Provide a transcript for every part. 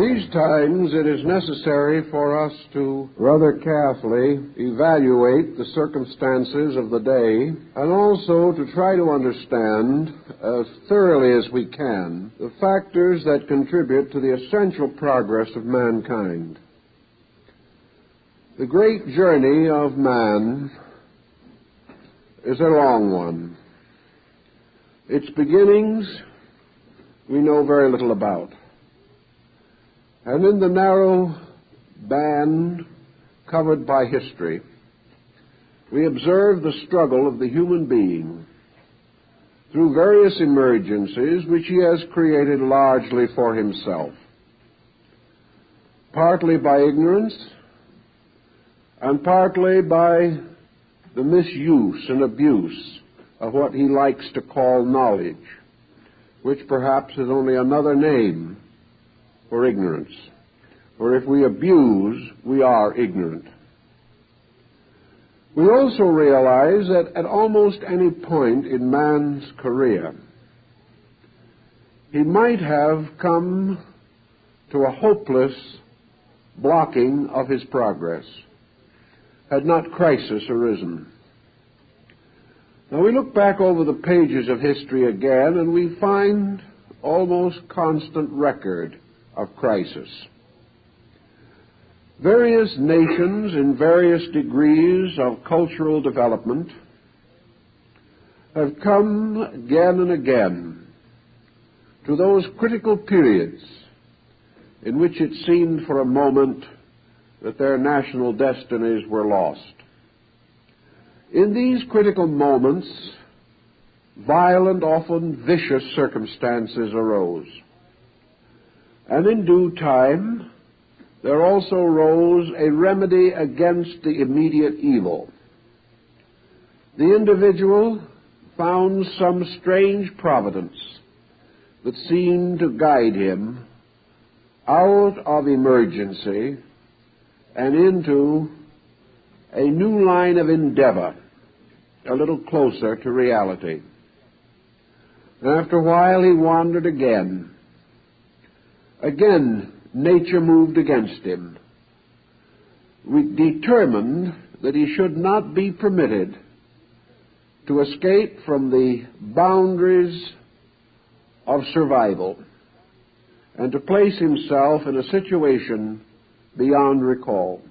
These times it is necessary for us to rather carefully evaluate the circumstances of the day and also to try to understand as thoroughly as we can the factors that contribute to the essential progress of mankind. The great journey of man is a long one. Its beginnings we know very little about. And in the narrow band covered by history, we observe the struggle of the human being through various emergencies which he has created largely for himself, partly by ignorance and partly by the misuse and abuse of what he likes to call knowledge, which perhaps is only another name for ignorance. For if we abuse, we are ignorant. We also realize that at almost any point in man's career, he might have come to a hopeless blocking of his progress had not crisis arisen. Now we look back over the pages of history again and we find almost constant record of crisis. Various nations in various degrees of cultural development have come again and again to those critical periods in which it seemed for a moment that their national destinies were lost. In these critical moments, violent, often vicious circumstances arose. And in due time, there also rose a remedy against the immediate evil. The individual found some strange providence that seemed to guide him out of emergency and into a new line of endeavor, a little closer to reality. And after a while he wandered again Again, nature moved against him. We determined that he should not be permitted to escape from the boundaries of survival and to place himself in a situation beyond recall.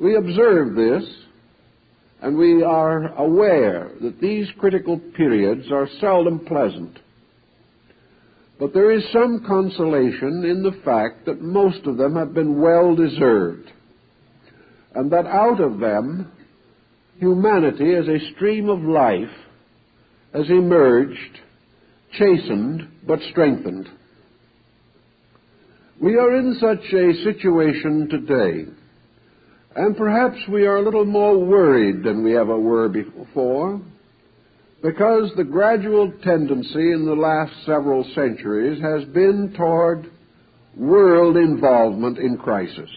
We observe this and we are aware that these critical periods are seldom pleasant. But there is some consolation in the fact that most of them have been well deserved, and that out of them, humanity as a stream of life has emerged, chastened, but strengthened. We are in such a situation today, and perhaps we are a little more worried than we ever were before because the gradual tendency in the last several centuries has been toward world involvement in crisis.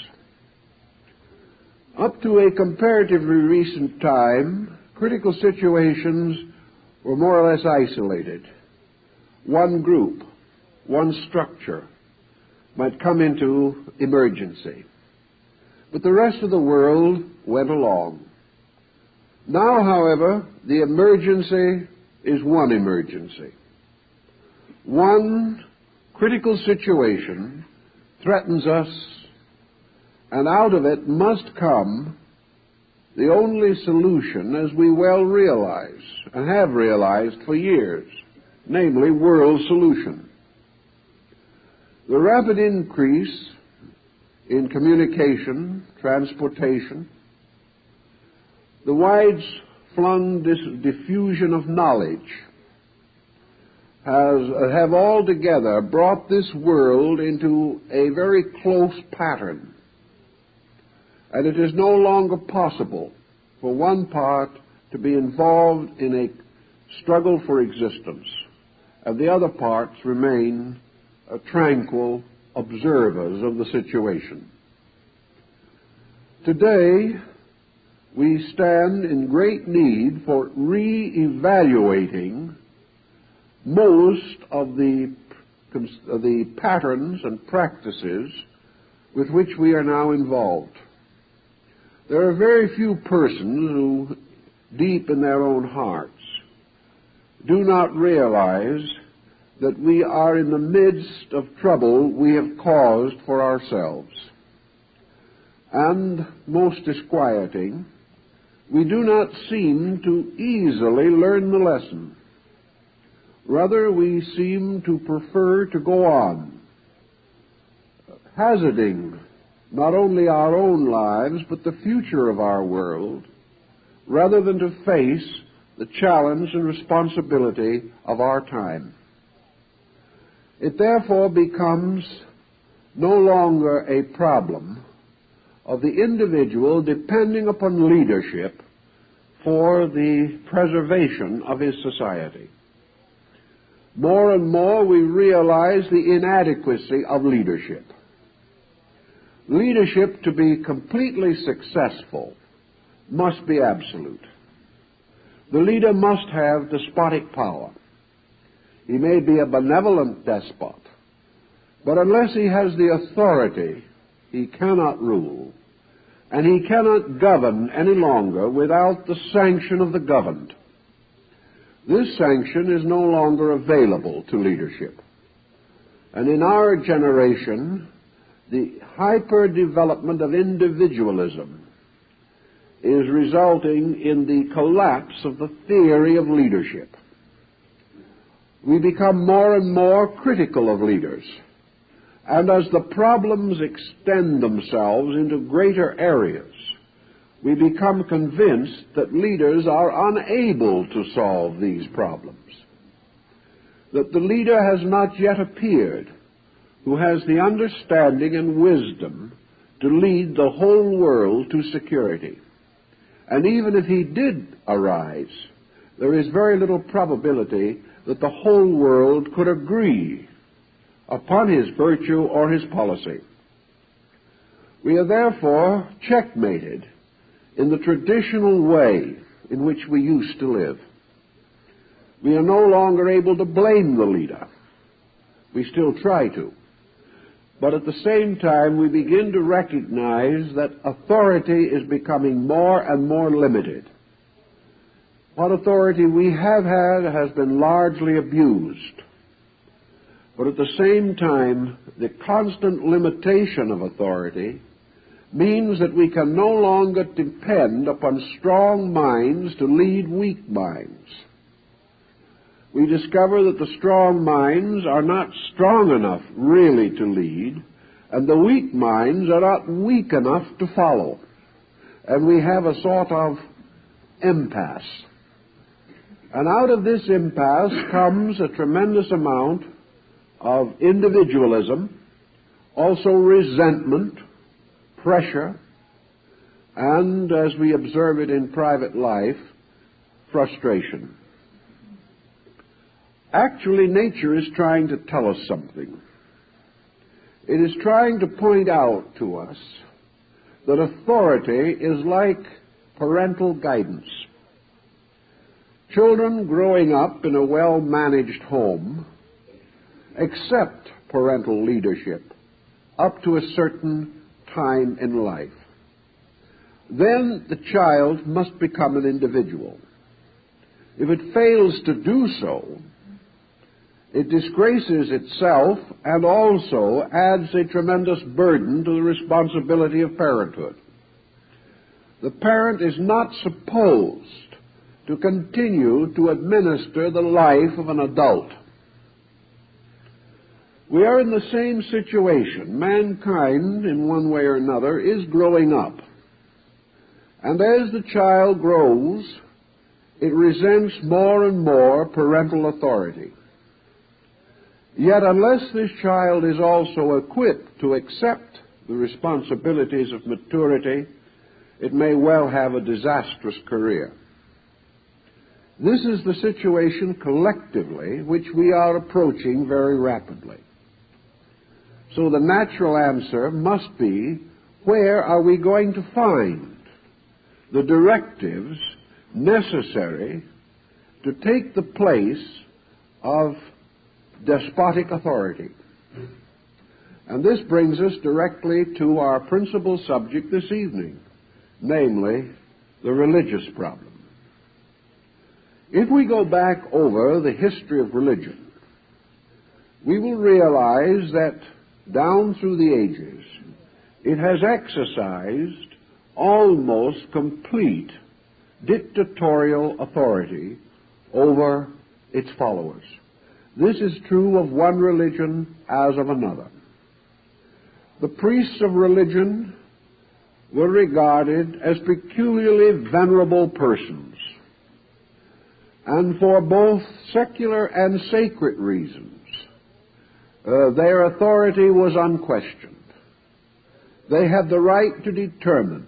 Up to a comparatively recent time, critical situations were more or less isolated. One group, one structure might come into emergency. But the rest of the world went along. Now, however, the emergency is one emergency. One critical situation threatens us, and out of it must come the only solution, as we well realize and have realized for years, namely world solution. The rapid increase in communication, transportation, the wide flung diffusion of knowledge has, have altogether brought this world into a very close pattern. And it is no longer possible for one part to be involved in a struggle for existence, and the other parts remain uh, tranquil observers of the situation. Today, we stand in great need for re-evaluating most of the the patterns and practices with which we are now involved. There are very few persons who, deep in their own hearts, do not realize that we are in the midst of trouble we have caused for ourselves. And, most disquieting, we do not seem to easily learn the lesson. Rather, we seem to prefer to go on, hazarding not only our own lives, but the future of our world, rather than to face the challenge and responsibility of our time. It therefore becomes no longer a problem of the individual depending upon leadership for the preservation of his society. More and more we realize the inadequacy of leadership. Leadership, to be completely successful, must be absolute. The leader must have despotic power. He may be a benevolent despot, but unless he has the authority, he cannot rule, and he cannot govern any longer without the sanction of the governed. This sanction is no longer available to leadership. And in our generation, the hyper development of individualism is resulting in the collapse of the theory of leadership. We become more and more critical of leaders. And as the problems extend themselves into greater areas, we become convinced that leaders are unable to solve these problems. That the leader has not yet appeared who has the understanding and wisdom to lead the whole world to security. And even if he did arise, there is very little probability that the whole world could agree upon his virtue or his policy. We are therefore checkmated in the traditional way in which we used to live. We are no longer able to blame the leader. We still try to. But at the same time, we begin to recognize that authority is becoming more and more limited. What authority we have had has been largely abused. But at the same time, the constant limitation of authority means that we can no longer depend upon strong minds to lead weak minds. We discover that the strong minds are not strong enough really to lead, and the weak minds are not weak enough to follow. And we have a sort of impasse. And out of this impasse comes a tremendous amount of individualism, also resentment, pressure, and, as we observe it in private life, frustration. Actually, nature is trying to tell us something. It is trying to point out to us that authority is like parental guidance. Children growing up in a well managed home accept parental leadership up to a certain time in life. Then the child must become an individual. If it fails to do so, it disgraces itself and also adds a tremendous burden to the responsibility of parenthood. The parent is not supposed to continue to administer the life of an adult. We are in the same situation. Mankind, in one way or another, is growing up. And as the child grows, it resents more and more parental authority. Yet, unless this child is also equipped to accept the responsibilities of maturity, it may well have a disastrous career. This is the situation collectively which we are approaching very rapidly. So the natural answer must be where are we going to find the directives necessary to take the place of despotic authority. And this brings us directly to our principal subject this evening, namely the religious problem. If we go back over the history of religion, we will realize that down through the ages, it has exercised almost complete dictatorial authority over its followers. This is true of one religion as of another. The priests of religion were regarded as peculiarly venerable persons, and for both secular and sacred reasons, uh, their authority was unquestioned. They had the right to determine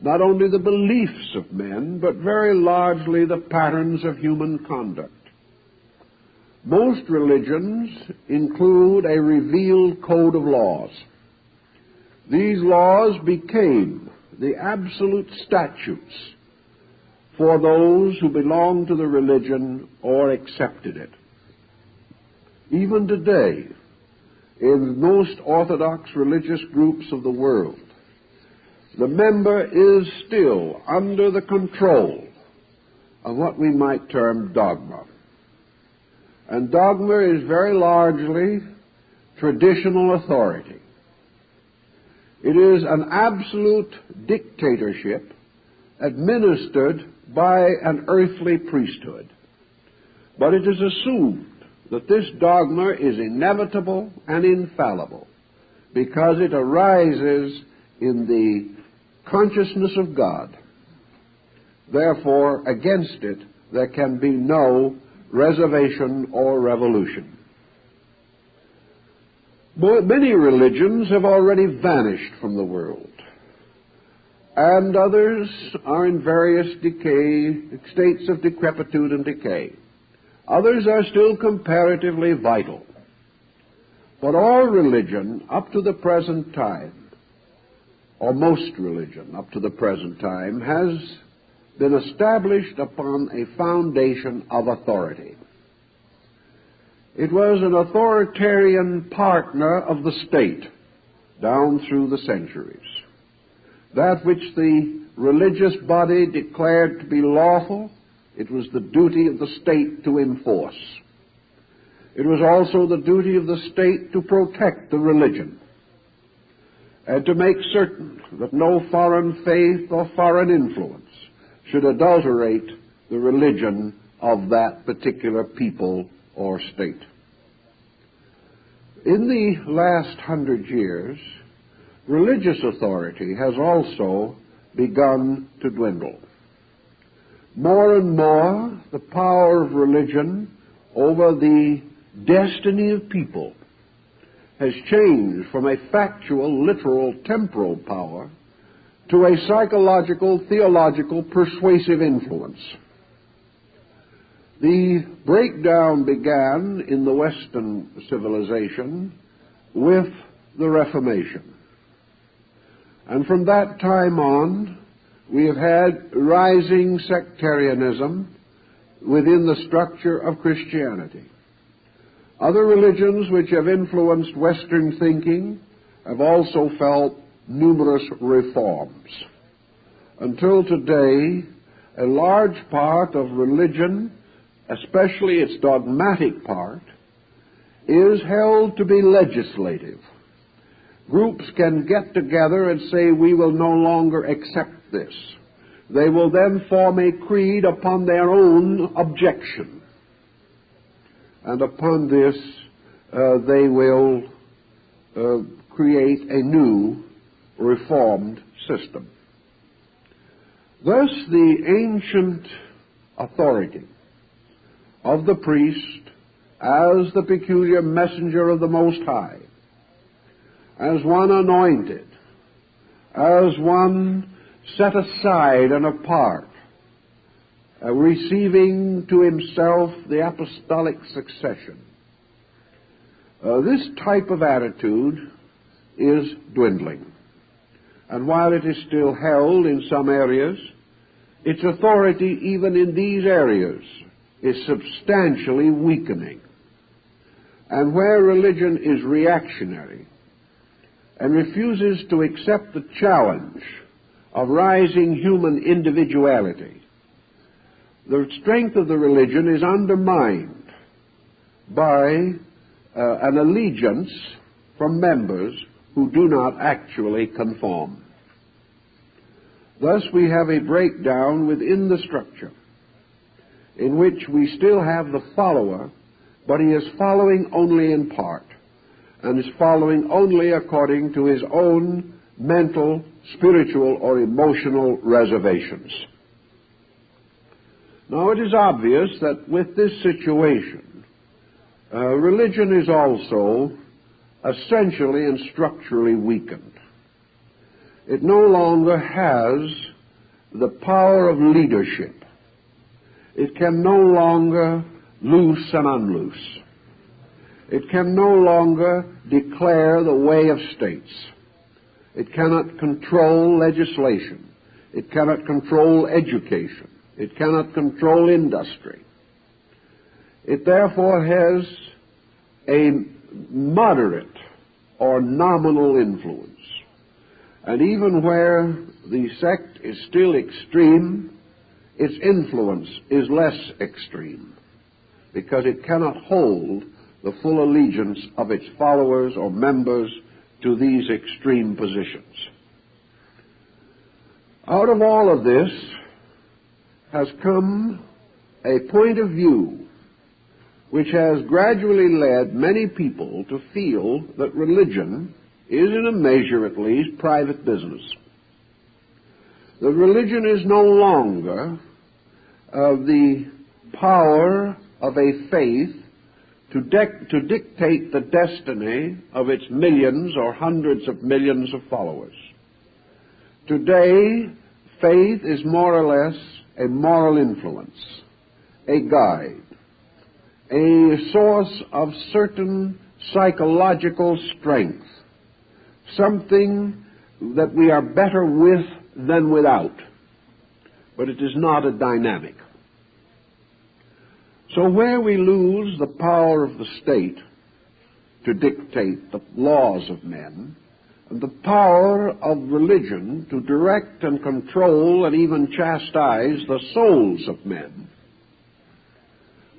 not only the beliefs of men, but very largely the patterns of human conduct. Most religions include a revealed code of laws. These laws became the absolute statutes for those who belonged to the religion or accepted it. Even today, in most orthodox religious groups of the world, the member is still under the control of what we might term dogma. And dogma is very largely traditional authority. It is an absolute dictatorship administered by an earthly priesthood. But it is assumed that this dogma is inevitable and infallible because it arises in the consciousness of God. Therefore, against it, there can be no reservation or revolution. Many religions have already vanished from the world, and others are in various decay, states of decrepitude and decay. Others are still comparatively vital. But all religion, up to the present time, or most religion up to the present time, has been established upon a foundation of authority. It was an authoritarian partner of the state down through the centuries. That which the religious body declared to be lawful, it was the duty of the state to enforce. It was also the duty of the state to protect the religion and to make certain that no foreign faith or foreign influence should adulterate the religion of that particular people or state. In the last hundred years, religious authority has also begun to dwindle. More and more, the power of religion over the destiny of people has changed from a factual, literal, temporal power to a psychological, theological, persuasive influence. The breakdown began in the Western civilization with the Reformation. And from that time on, we have had rising sectarianism within the structure of Christianity. Other religions which have influenced Western thinking have also felt numerous reforms. Until today, a large part of religion, especially its dogmatic part, is held to be legislative. Groups can get together and say, we will no longer accept this. They will then form a creed upon their own objection and upon this uh, they will uh, create a new reformed system. Thus, the ancient authority of the priest as the peculiar messenger of the Most High, as one anointed, as one set aside and apart, uh, receiving to himself the apostolic succession. Uh, this type of attitude is dwindling. And while it is still held in some areas, its authority, even in these areas, is substantially weakening. and where religion is reactionary and refuses to accept the challenge of rising human individuality, the strength of the religion is undermined by uh, an allegiance from members who do not actually conform. Thus, we have a breakdown within the structure in which we still have the follower, but he is following only in part and is following only according to his own mental, spiritual, or emotional reservations. Now, it is obvious that with this situation, uh, religion is also essentially and structurally weakened. It no longer has the power of leadership. It can no longer loose and unloose. It can no longer declare the way of states. It cannot control legislation. It cannot control education. It cannot control industry. It therefore has a moderate or nominal influence. And even where the sect is still extreme, its influence is less extreme because it cannot hold the full allegiance of its followers or members to these extreme positions. Out of all of this has come a point of view which has gradually led many people to feel that religion is, in a measure at least, private business. That religion is no longer of the power of a faith to, to dictate the destiny of its millions or hundreds of millions of followers. Today, faith is more or less a moral influence, a guide, a source of certain psychological strength, something that we are better with than without. But it is not a dynamic. So where we lose the power of the state to dictate the laws of men, and the power of religion to direct and control and even chastise the souls of men,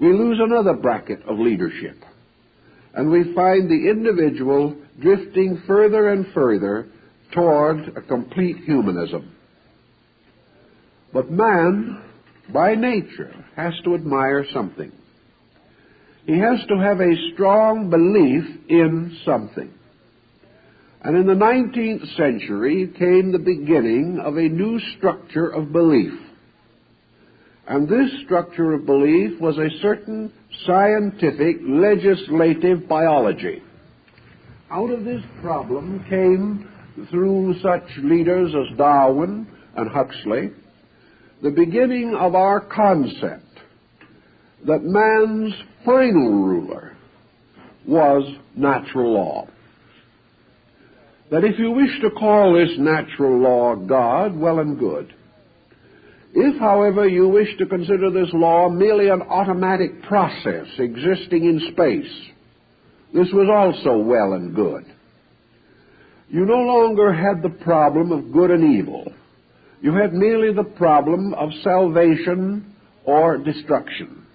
we lose another bracket of leadership. And we find the individual drifting further and further toward a complete humanism. But man by nature, has to admire something. He has to have a strong belief in something. And in the 19th century came the beginning of a new structure of belief. And this structure of belief was a certain scientific legislative biology. Out of this problem came, through such leaders as Darwin and Huxley, the beginning of our concept that man's final ruler was natural law. That if you wish to call this natural law God, well and good. If, however, you wish to consider this law merely an automatic process existing in space, this was also well and good. You no longer had the problem of good and evil. You had merely the problem of salvation or destruction.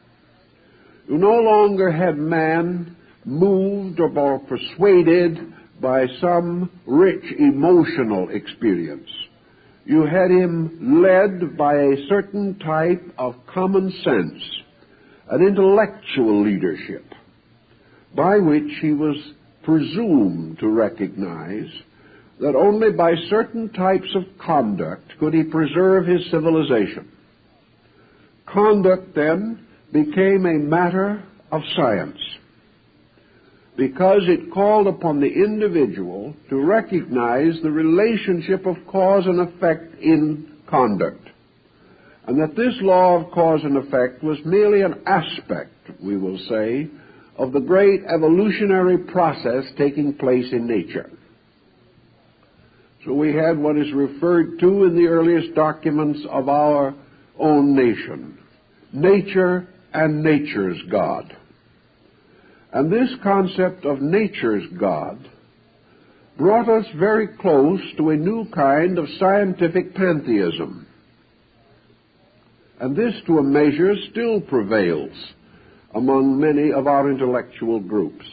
You no longer had man moved or persuaded by some rich emotional experience. You had him led by a certain type of common sense, an intellectual leadership, by which he was presumed to recognize that only by certain types of conduct could he preserve his civilization. Conduct then became a matter of science because it called upon the individual to recognize the relationship of cause and effect in conduct. And that this law of cause and effect was merely an aspect, we will say, of the great evolutionary process taking place in nature. So we had what is referred to in the earliest documents of our own nation nature and nature's God. And this concept of nature's God brought us very close to a new kind of scientific pantheism. And this, to a measure, still prevails among many of our intellectual groups.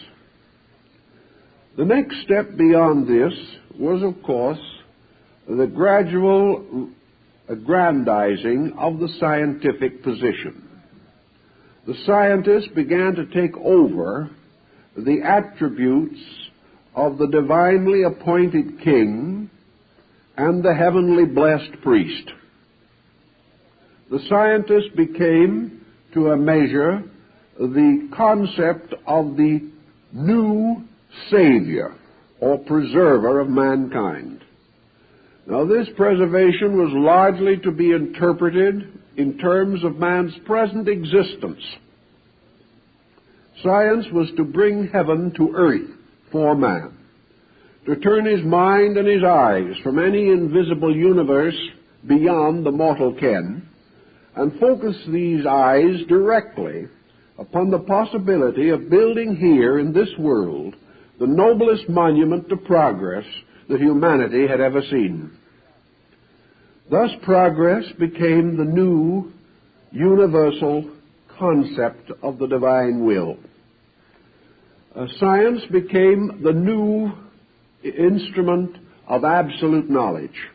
The next step beyond this was, of course, the gradual aggrandizing of the scientific position. The scientists began to take over the attributes of the divinely appointed king and the heavenly blessed priest. The scientists became, to a measure, the concept of the new Savior or preserver of mankind. Now, this preservation was largely to be interpreted in terms of man's present existence. Science was to bring heaven to earth for man, to turn his mind and his eyes from any invisible universe beyond the mortal ken, and focus these eyes directly upon the possibility of building here in this world the noblest monument to progress that humanity had ever seen. Thus, progress became the new universal concept of the divine will. Uh, science became the new instrument of absolute knowledge.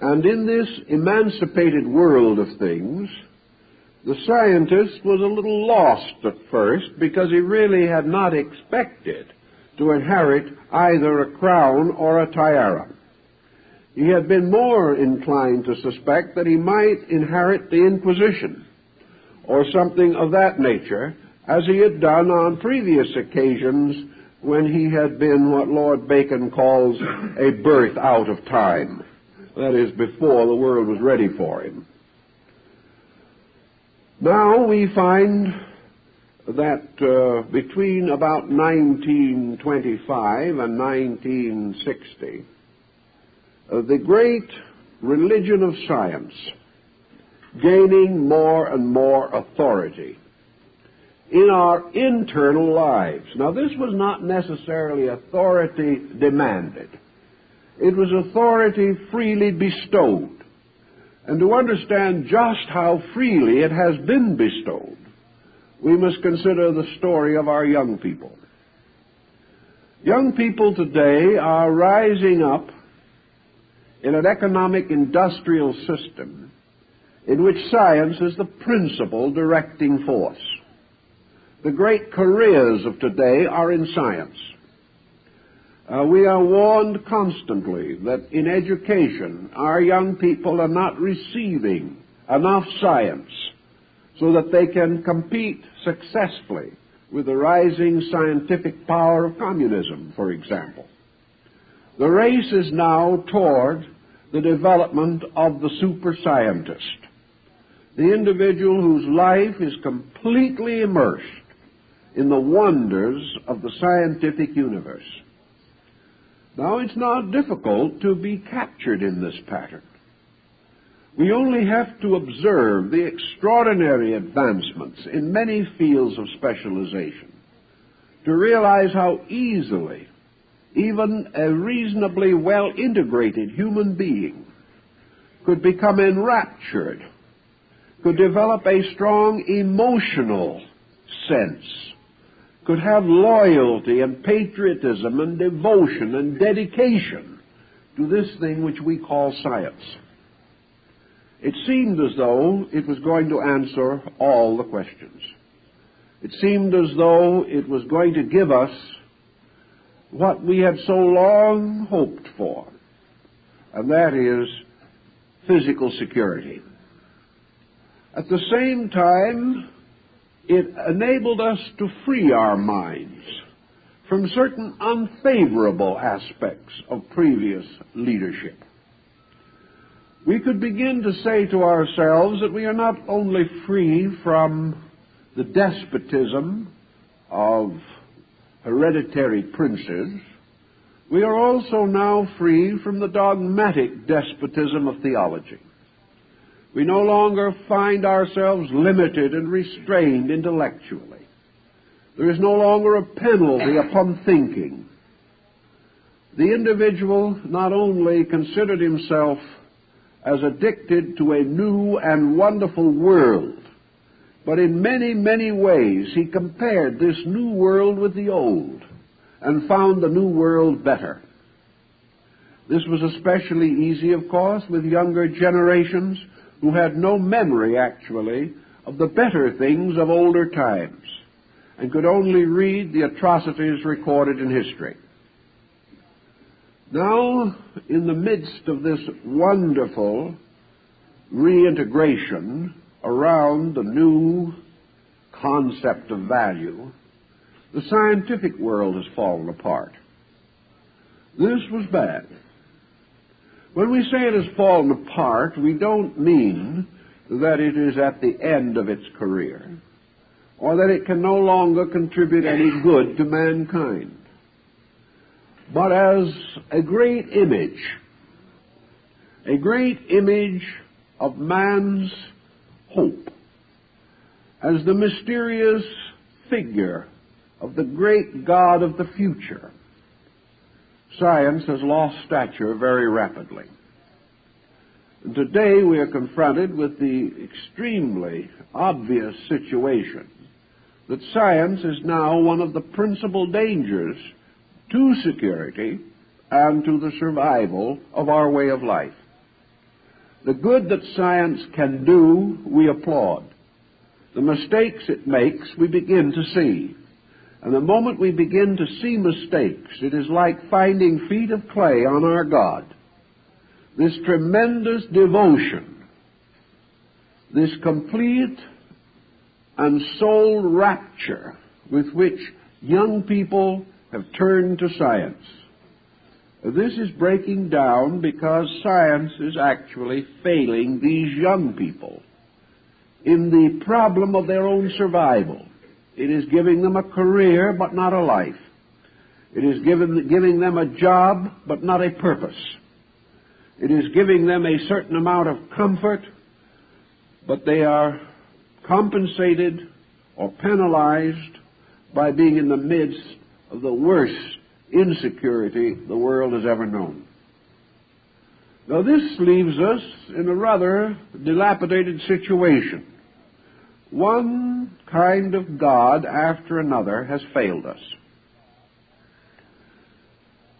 And in this emancipated world of things, the scientist was a little lost at first because he really had not expected to inherit either a crown or a tiara. He had been more inclined to suspect that he might inherit the Inquisition or something of that nature, as he had done on previous occasions when he had been what Lord Bacon calls a birth out of time. That is, before the world was ready for him. Now we find that uh, between about 1925 and 1960, uh, the great religion of science gaining more and more authority in our internal lives. Now, this was not necessarily authority demanded. It was authority freely bestowed and to understand just how freely it has been bestowed, we must consider the story of our young people. Young people today are rising up in an economic industrial system in which science is the principal directing force. The great careers of today are in science. Uh, we are warned constantly that in education our young people are not receiving enough science so that they can compete successfully with the rising scientific power of communism, for example. The race is now toward the development of the super scientist, the individual whose life is completely immersed in the wonders of the scientific universe. Now, it's not difficult to be captured in this pattern. We only have to observe the extraordinary advancements in many fields of specialization to realize how easily even a reasonably well integrated human being could become enraptured, could develop a strong emotional sense could have loyalty and patriotism and devotion and dedication to this thing which we call science. It seemed as though it was going to answer all the questions. It seemed as though it was going to give us what we had so long hoped for, and that is physical security. At the same time, it enabled us to free our minds from certain unfavorable aspects of previous leadership. We could begin to say to ourselves that we are not only free from the despotism of hereditary princes, we are also now free from the dogmatic despotism of theology. We no longer find ourselves limited and restrained intellectually. There is no longer a penalty upon thinking. The individual not only considered himself as addicted to a new and wonderful world, but in many, many ways he compared this new world with the old and found the new world better. This was especially easy, of course, with younger generations who had no memory, actually, of the better things of older times and could only read the atrocities recorded in history. Now, in the midst of this wonderful reintegration around the new concept of value, the scientific world has fallen apart. This was bad. When we say it has fallen apart, we don't mean that it is at the end of its career, or that it can no longer contribute any good to mankind. But as a great image, a great image of man's hope, as the mysterious figure of the great God of the future, science has lost stature very rapidly. And today we are confronted with the extremely obvious situation that science is now one of the principal dangers to security and to the survival of our way of life. The good that science can do, we applaud. The mistakes it makes, we begin to see. And the moment we begin to see mistakes, it is like finding feet of clay on our God. This tremendous devotion, this complete and soul rapture with which young people have turned to science. This is breaking down because science is actually failing these young people in the problem of their own survival. It is giving them a career, but not a life. It is giving, giving them a job, but not a purpose. It is giving them a certain amount of comfort, but they are compensated or penalized by being in the midst the worst insecurity the world has ever known. Now, this leaves us in a rather dilapidated situation. One kind of God after another has failed us.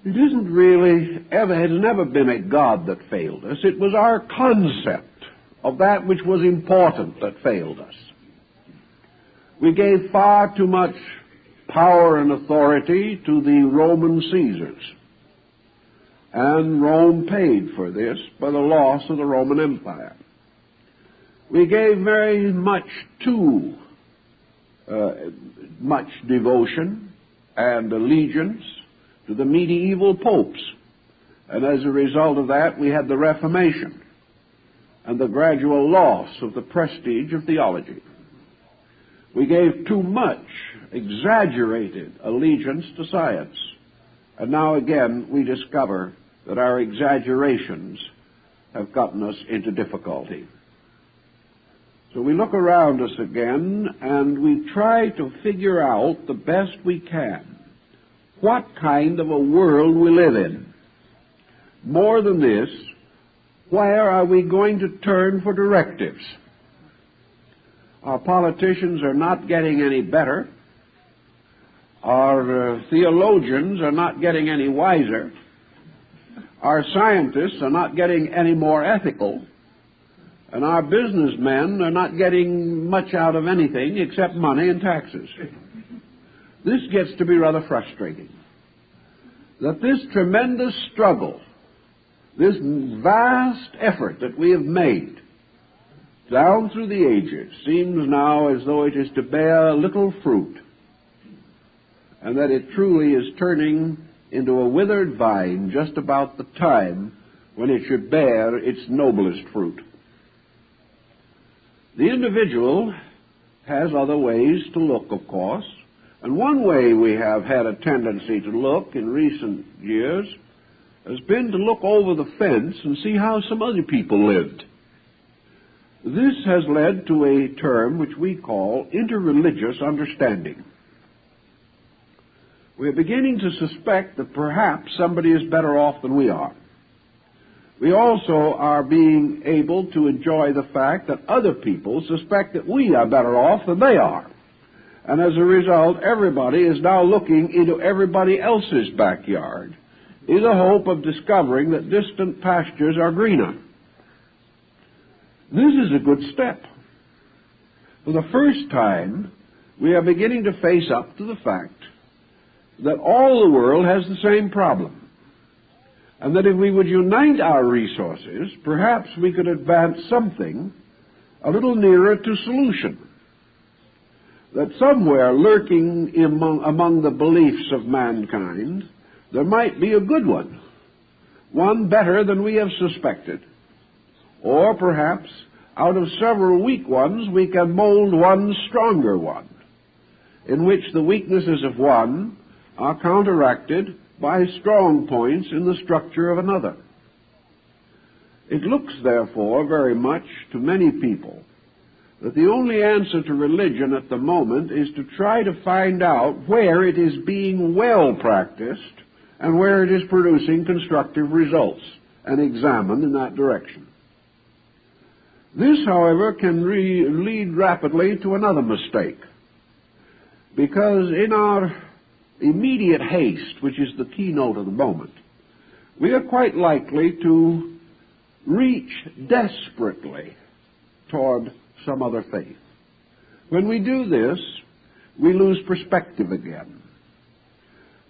It isn't really ever, has never been a God that failed us. It was our concept of that which was important that failed us. We gave far too much power and authority to the Roman Caesars. And Rome paid for this by the loss of the Roman Empire. We gave very much too uh, much devotion and allegiance to the medieval popes. And as a result of that, we had the Reformation and the gradual loss of the prestige of theology. We gave too much exaggerated allegiance to science. And now again, we discover that our exaggerations have gotten us into difficulty. So we look around us again and we try to figure out the best we can what kind of a world we live in. More than this, where are we going to turn for directives? Our politicians are not getting any better. Our uh, theologians are not getting any wiser. Our scientists are not getting any more ethical. And our businessmen are not getting much out of anything except money and taxes. This gets to be rather frustrating. That this tremendous struggle, this vast effort that we have made down through the ages seems now as though it is to bear little fruit, and that it truly is turning into a withered vine just about the time when it should bear its noblest fruit. The individual has other ways to look, of course, and one way we have had a tendency to look in recent years has been to look over the fence and see how some other people lived. This has led to a term which we call interreligious understanding. We're beginning to suspect that perhaps somebody is better off than we are. We also are being able to enjoy the fact that other people suspect that we are better off than they are. And as a result, everybody is now looking into everybody else's backyard in the hope of discovering that distant pastures are greener. This is a good step. For the first time, we are beginning to face up to the fact that all the world has the same problem. And that if we would unite our resources, perhaps we could advance something a little nearer to solution. That somewhere lurking among, among the beliefs of mankind, there might be a good one, one better than we have suspected. Or perhaps out of several weak ones we can mold one stronger one, in which the weaknesses of one are counteracted by strong points in the structure of another. It looks, therefore, very much to many people that the only answer to religion at the moment is to try to find out where it is being well practiced and where it is producing constructive results and examine in that direction. This, however, can lead rapidly to another mistake. Because in our immediate haste, which is the keynote of the moment, we are quite likely to reach desperately toward some other faith. When we do this, we lose perspective again.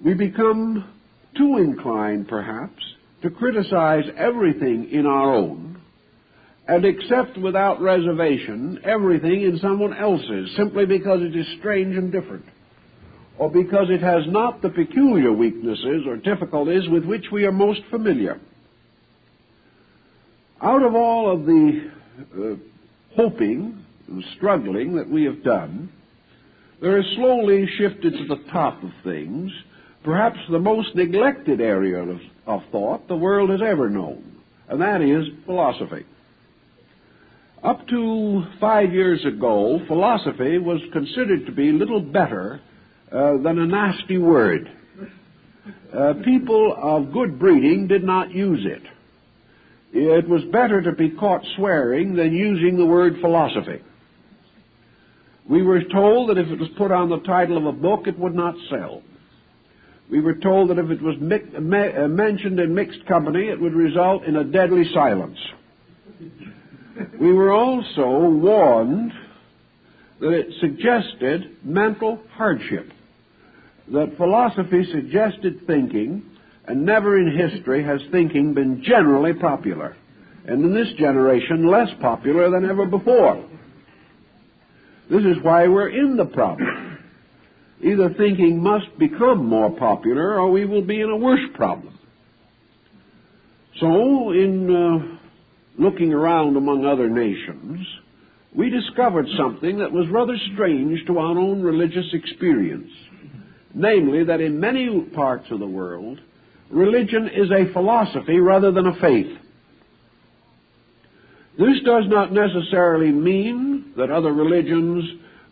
We become too inclined, perhaps, to criticize everything in our own and accept without reservation everything in someone else's simply because it is strange and different or because it has not the peculiar weaknesses or difficulties with which we are most familiar. Out of all of the uh, hoping and struggling that we have done, there has slowly shifted to the top of things perhaps the most neglected area of, of thought the world has ever known, and that is philosophy. Up to five years ago, philosophy was considered to be little better uh, than a nasty word. Uh, people of good breeding did not use it. It was better to be caught swearing than using the word philosophy. We were told that if it was put on the title of a book, it would not sell. We were told that if it was mi- me- uh, mentioned in mixed company, it would result in a deadly silence. We were also warned that it suggested mental hardship that philosophy suggested thinking, and never in history has thinking been generally popular, and in this generation less popular than ever before. This is why we're in the problem. Either thinking must become more popular, or we will be in a worse problem. So, in uh, looking around among other nations, we discovered something that was rather strange to our own religious experience namely that in many parts of the world, religion is a philosophy rather than a faith. This does not necessarily mean that other religions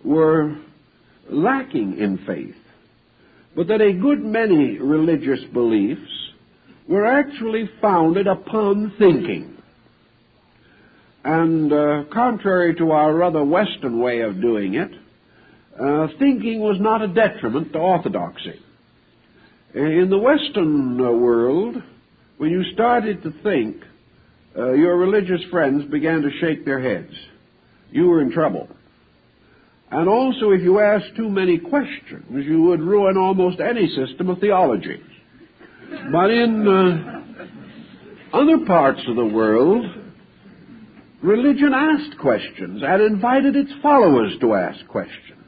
were lacking in faith, but that a good many religious beliefs were actually founded upon thinking. And uh, contrary to our rather Western way of doing it, uh, thinking was not a detriment to orthodoxy. In the Western uh, world, when you started to think, uh, your religious friends began to shake their heads. You were in trouble. And also, if you asked too many questions, you would ruin almost any system of theology. But in uh, other parts of the world, religion asked questions and invited its followers to ask questions.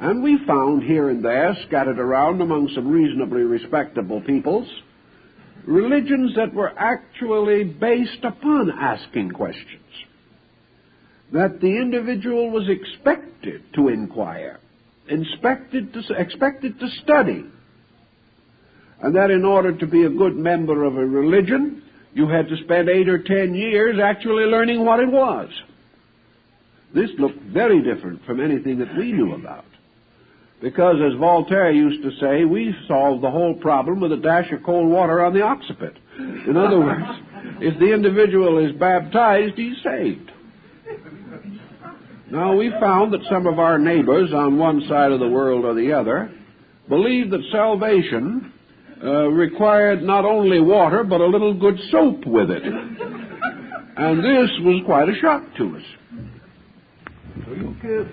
And we found here and there, scattered around among some reasonably respectable peoples, religions that were actually based upon asking questions. That the individual was expected to inquire, expected to, expected to study, and that in order to be a good member of a religion, you had to spend eight or ten years actually learning what it was. This looked very different from anything that we knew about. Because, as Voltaire used to say, we solve the whole problem with a dash of cold water on the occiput. In other words, if the individual is baptized, he's saved. Now, we found that some of our neighbors on one side of the world or the other believed that salvation uh, required not only water, but a little good soap with it. And this was quite a shock to us. So you can't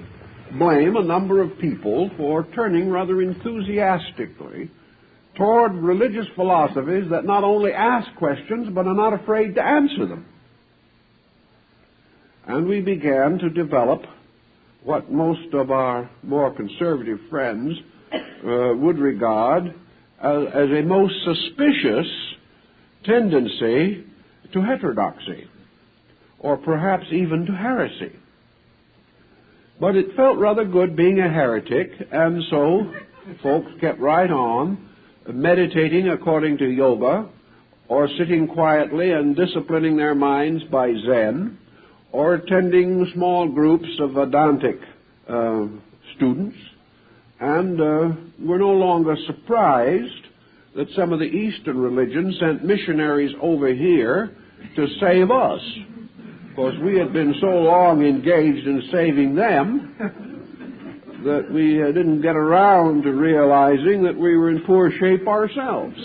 blame a number of people for turning rather enthusiastically toward religious philosophies that not only ask questions, but are not afraid to answer them. And we began to develop what most of our more conservative friends uh, would regard as, as a most suspicious tendency to heterodoxy, or perhaps even to heresy. But it felt rather good being a heretic, and so folks kept right on meditating according to yoga, or sitting quietly and disciplining their minds by Zen, or attending small groups of Vedantic uh, students, and uh, we're no longer surprised that some of the Eastern religions sent missionaries over here to save us. Course, we had been so long engaged in saving them that we uh, didn't get around to realizing that we were in poor shape ourselves.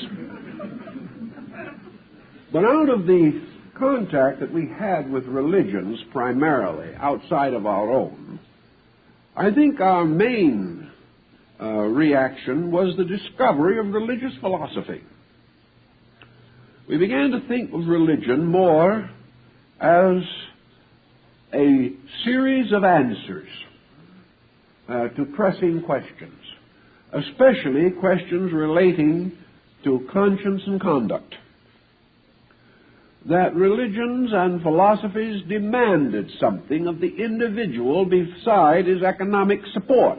But out of the contact that we had with religions primarily outside of our own, I think our main uh, reaction was the discovery of religious philosophy. We began to think of religion more as a series of answers uh, to pressing questions, especially questions relating to conscience and conduct that religions and philosophies demanded something of the individual beside his economic support.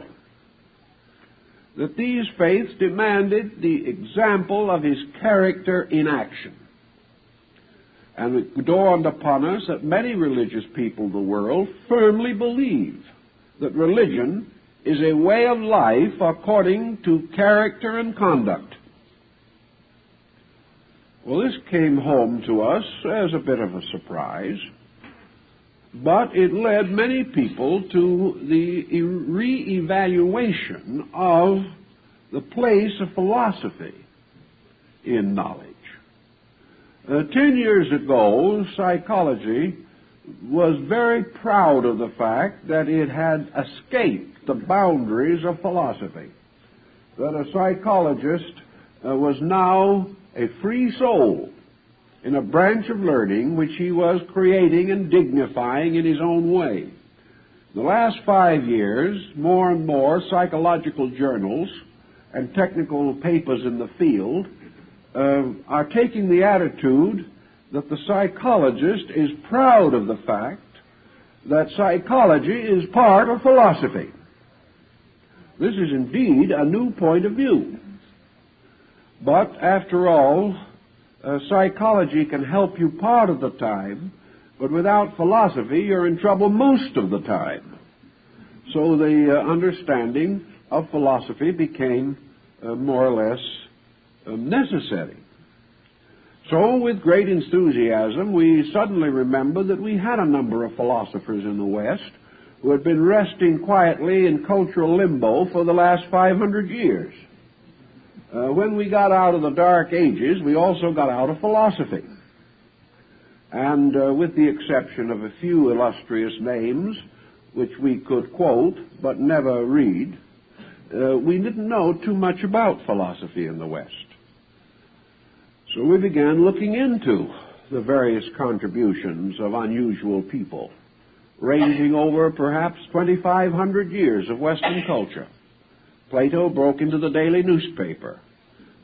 That these faiths demanded the example of his character in action. And it dawned upon us that many religious people of the world firmly believe that religion is a way of life according to character and conduct. Well, this came home to us as a bit of a surprise, but it led many people to the re-evaluation of the place of philosophy in knowledge. Uh, ten years ago, psychology was very proud of the fact that it had escaped the boundaries of philosophy. That a psychologist uh, was now a free soul in a branch of learning which he was creating and dignifying in his own way. The last five years, more and more psychological journals and technical papers in the field uh, are taking the attitude that the psychologist is proud of the fact that psychology is part of philosophy. This is indeed a new point of view. But after all, uh, psychology can help you part of the time, but without philosophy, you're in trouble most of the time. So the uh, understanding of philosophy became uh, more or less necessary. So, with great enthusiasm, we suddenly remembered that we had a number of philosophers in the West who had been resting quietly in cultural limbo for the last 500 years. Uh, when we got out of the Dark Ages, we also got out of philosophy. And uh, with the exception of a few illustrious names, which we could quote but never read, uh, we didn't know too much about philosophy in the West. So we began looking into the various contributions of unusual people, ranging over perhaps 2,500 years of Western culture. Plato broke into the daily newspaper.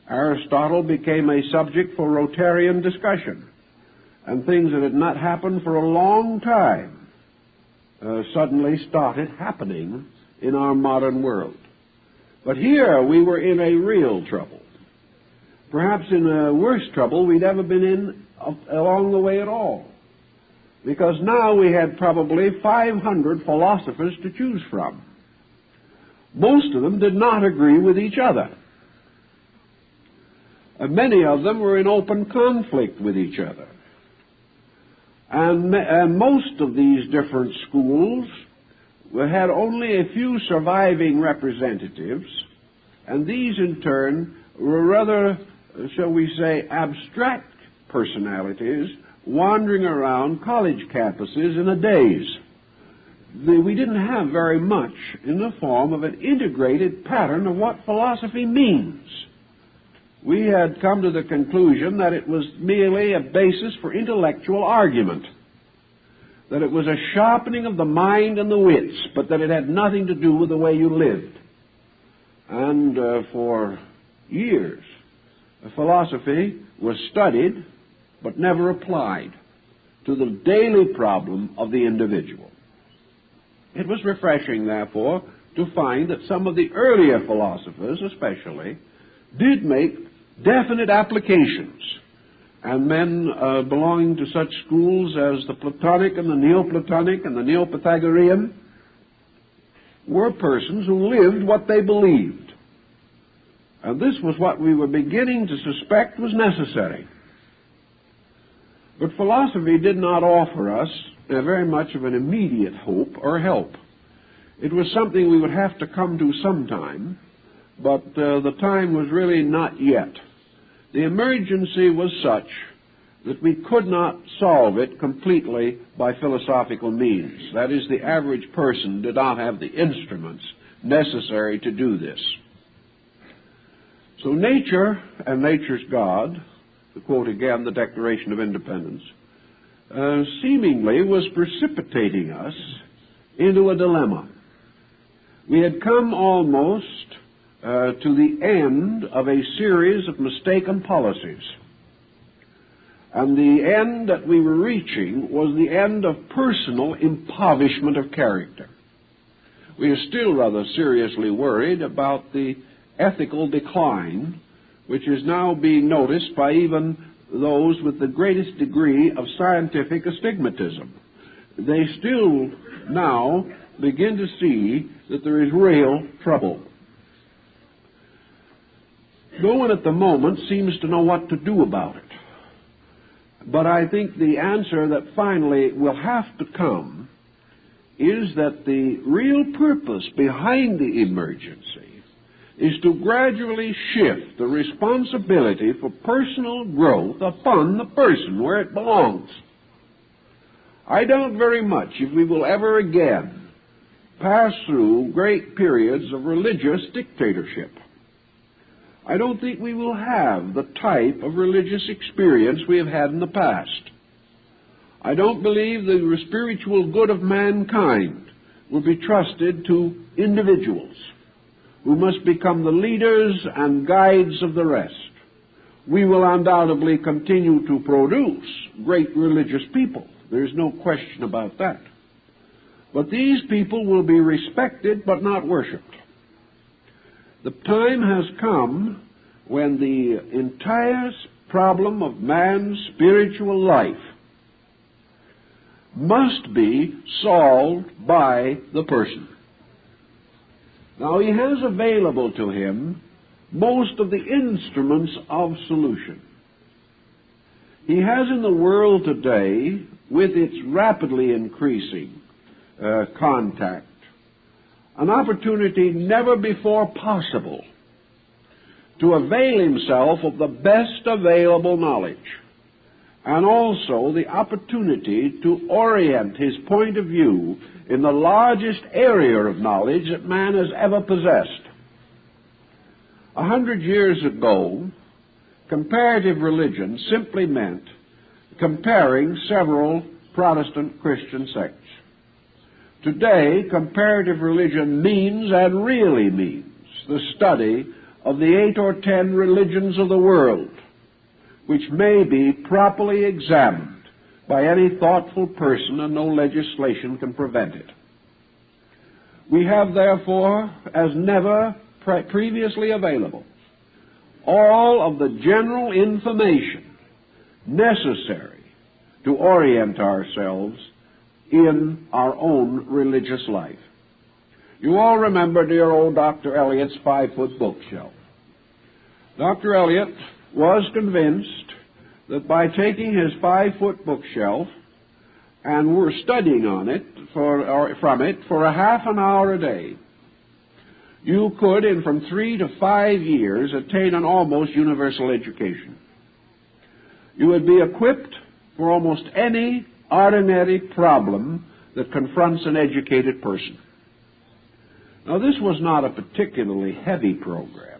Aristotle became a subject for Rotarian discussion. And things that had not happened for a long time uh, suddenly started happening in our modern world. But here we were in a real trouble. Perhaps in a worse trouble we'd ever been in along the way at all. Because now we had probably 500 philosophers to choose from Most of them did not agree with each other. And many of them were in open conflict with each other. And, and uh, most of these different schools had only a few surviving representatives, and these in turn were rather, shall we say, abstract personalities wandering around college campuses in a daze. We didn't have very much in the form of an integrated pattern of what philosophy means. We had come to the conclusion that it was merely a basis for intellectual argument that it was a sharpening of the mind and the wits, but that it had nothing to do with the way you lived. And uh, for years, philosophy was studied but never applied to the daily problem of the individual. It was refreshing, therefore, to find that some of the earlier philosophers, especially, did make definite applications and men uh, belonging to such schools as the Platonic and the Neoplatonic and the Neo-Pythagorean were persons who lived what they believed. And this was what we were beginning to suspect was necessary. But philosophy did not offer us uh, very much of an immediate hope or help. It was something we would have to come to sometime, but uh, the time was really not yet. The emergency was such that we could not solve it completely by philosophical means. That is, the average person did not have the instruments necessary to do this. So nature and nature's God, to quote again the Declaration of Independence, uh, seemingly was precipitating us into a dilemma. We had come almost uh, to the end of a series of mistaken policies. And the end that we were reaching was the end of personal impoverishment of character. We are still rather seriously worried about the ethical decline, which is now being noticed by even those with the greatest degree of scientific astigmatism. They still now begin to see that there is real trouble. No one at the moment seems to know what to do about it. But I think the answer that finally will have to come is that the real purpose behind the emergency is to gradually shift the responsibility for personal growth upon the person where it belongs. I doubt very much if we will ever again pass through great periods of religious dictatorship. I don't think we will have the type of religious experience we have had in the past. I don't believe the spiritual good of mankind will be trusted to individuals who must become the leaders and guides of the rest. We will undoubtedly continue to produce great religious people. There's no question about that. But these people will be respected but not worshipped. The time has come when the entire problem of man's spiritual life must be solved by the person. Now, he has available to him most of the instruments of solution. He has in the world today, with its rapidly increasing uh, contact an opportunity never before possible to avail himself of the best available knowledge and also the opportunity to orient his point of view in the largest area of knowledge that man has ever possessed. A hundred years ago, comparative religion simply meant comparing several Protestant Christian sects. Today, comparative religion means and really means the study of the eight or ten religions of the world, which may be properly examined by any thoughtful person, and no legislation can prevent it. We have, therefore, as never pre- previously available, all of the general information necessary to orient ourselves in our own religious life. You all remember dear old Dr. Eliot's five foot bookshelf. Dr. Eliot was convinced that by taking his five foot bookshelf and were studying on it for, or from it for a half an hour a day, you could, in from three to five years, attain an almost universal education. You would be equipped for almost any ordinary problem that confronts an educated person. Now, this was not a particularly heavy program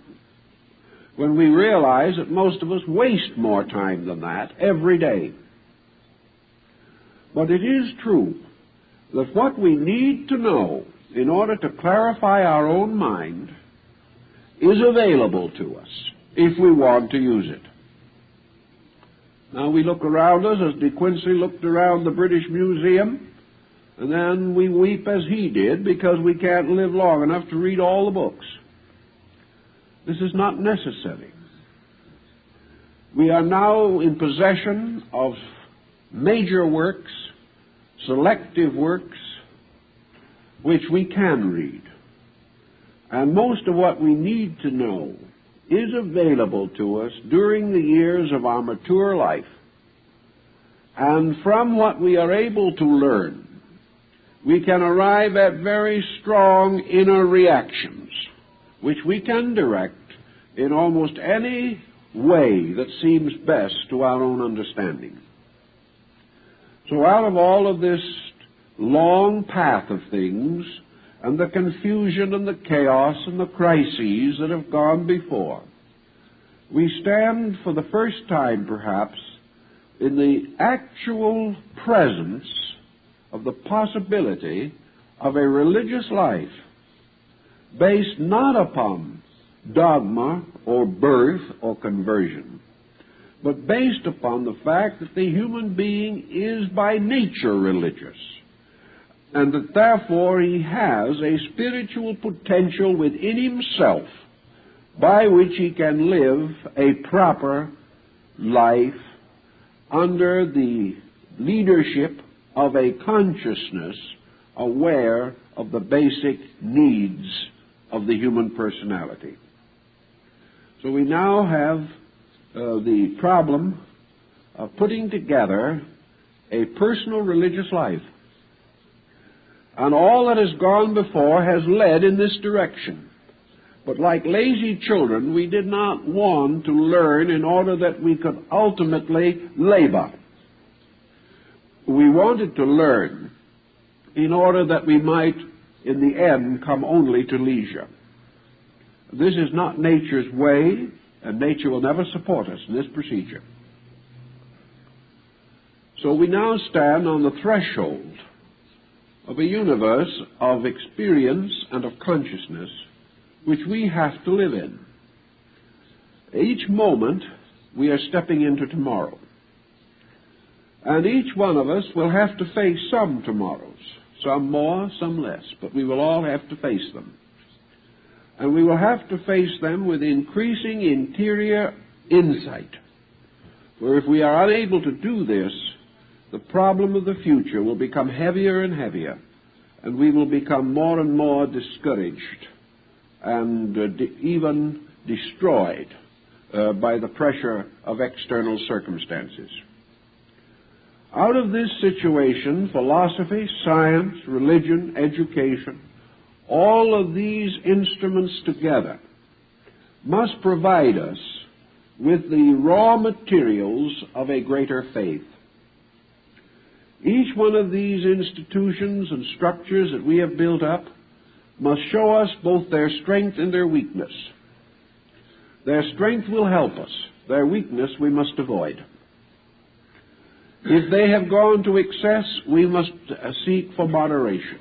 when we realize that most of us waste more time than that every day. But it is true that what we need to know in order to clarify our own mind is available to us if we want to use it. Now we look around us as De Quincey looked around the British Museum, and then we weep as he did because we can't live long enough to read all the books. This is not necessary. We are now in possession of major works, selective works, which we can read. And most of what we need to know is available to us during the years of our mature life. And from what we are able to learn, we can arrive at very strong inner reactions, which we can direct in almost any way that seems best to our own understanding. So out of all of this long path of things and the confusion and the chaos and the crises that have gone before, we stand for the first time, perhaps, in the actual presence of the possibility of a religious life based not upon dogma or birth or conversion, but based upon the fact that the human being is by nature religious and that therefore he has a spiritual potential within himself by which he can live a proper life under the leadership of a consciousness aware of the basic needs of the human personality. So we now have uh, the problem of putting together a personal religious life and all that has gone before has led in this direction. But like lazy children, we did not want to learn in order that we could ultimately labor. We wanted to learn in order that we might, in the end, come only to leisure. This is not nature's way, and nature will never support us in this procedure. So we now stand on the threshold of a universe of experience and of consciousness which we have to live in. Each moment we are stepping into tomorrow. And each one of us will have to face some tomorrows, some more, some less, but we will all have to face them. And we will have to face them with increasing interior insight. For if we are unable to do this, the problem of the future will become heavier and heavier, and we will become more and more discouraged and uh, de- even destroyed uh, by the pressure of external circumstances. Out of this situation, philosophy, science, religion, education, all of these instruments together must provide us with the raw materials of a greater faith. Each one of these institutions and structures that we have built up must show us both their strength and their weakness. Their strength will help us. Their weakness we must avoid. If they have gone to excess, we must uh, seek for moderation.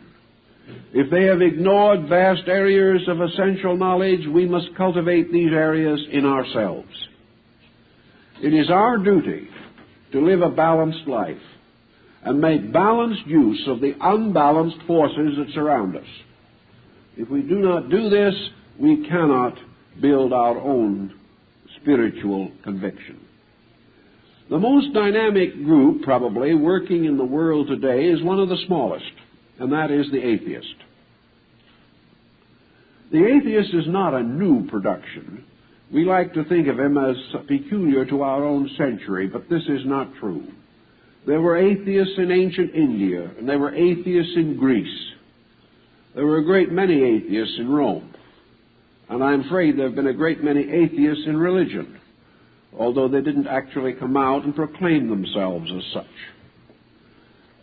If they have ignored vast areas of essential knowledge, we must cultivate these areas in ourselves. It is our duty to live a balanced life and make balanced use of the unbalanced forces that surround us. If we do not do this, we cannot build our own spiritual conviction. The most dynamic group, probably, working in the world today is one of the smallest, and that is the atheist. The atheist is not a new production. We like to think of him as peculiar to our own century, but this is not true. There were atheists in ancient India, and there were atheists in Greece. There were a great many atheists in Rome. And I'm afraid there have been a great many atheists in religion, although they didn't actually come out and proclaim themselves as such.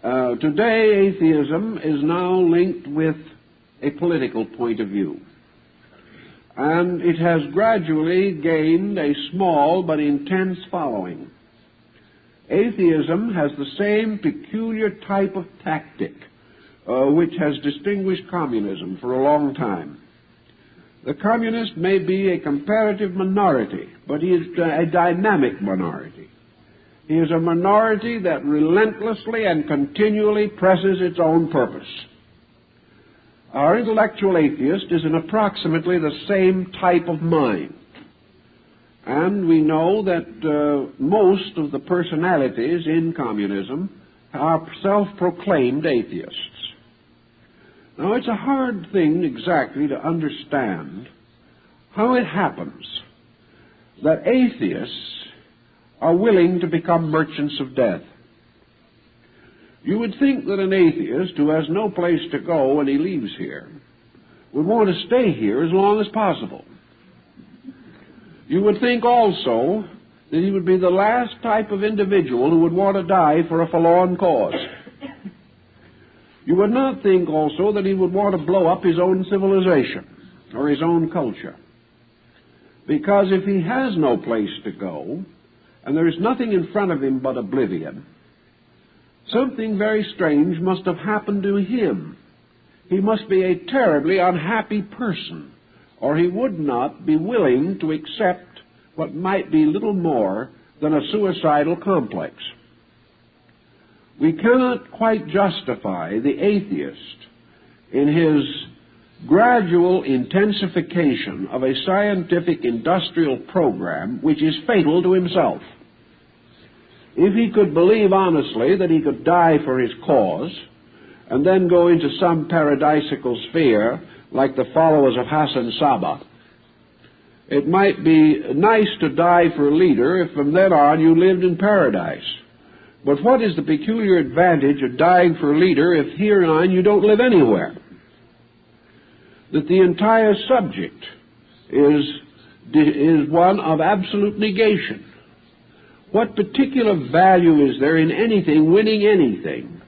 Uh, today, atheism is now linked with a political point of view and it has gradually gained a small but intense following. Atheism has the same peculiar type of tactic uh, which has distinguished communism for a long time. The communist may be a comparative minority, but he is a dynamic minority. He is a minority that relentlessly and continually presses its own purpose. Our intellectual atheist is in approximately the same type of mind. And we know that uh, most of the personalities in communism are self proclaimed atheists. Now, it's a hard thing exactly to understand how it happens that atheists are willing to become merchants of death. You would think that an atheist who has no place to go when he leaves here would want to stay here as long as possible. You would think also that he would be the last type of individual who would want to die for a forlorn cause. You would not think also that he would want to blow up his own civilization or his own culture. Because if he has no place to go, and there is nothing in front of him but oblivion, Something very strange must have happened to him. He must be a terribly unhappy person, or he would not be willing to accept what might be little more than a suicidal complex. We cannot quite justify the atheist in his gradual intensification of a scientific industrial program which is fatal to himself. If he could believe honestly that he could die for his cause, and then go into some paradisical sphere like the followers of Hassan Sabbah, it might be nice to die for a leader if from then on you lived in paradise. But what is the peculiar advantage of dying for a leader if here on you don't live anywhere? That the entire subject is, is one of absolute negation. What particular value is there in anything winning anything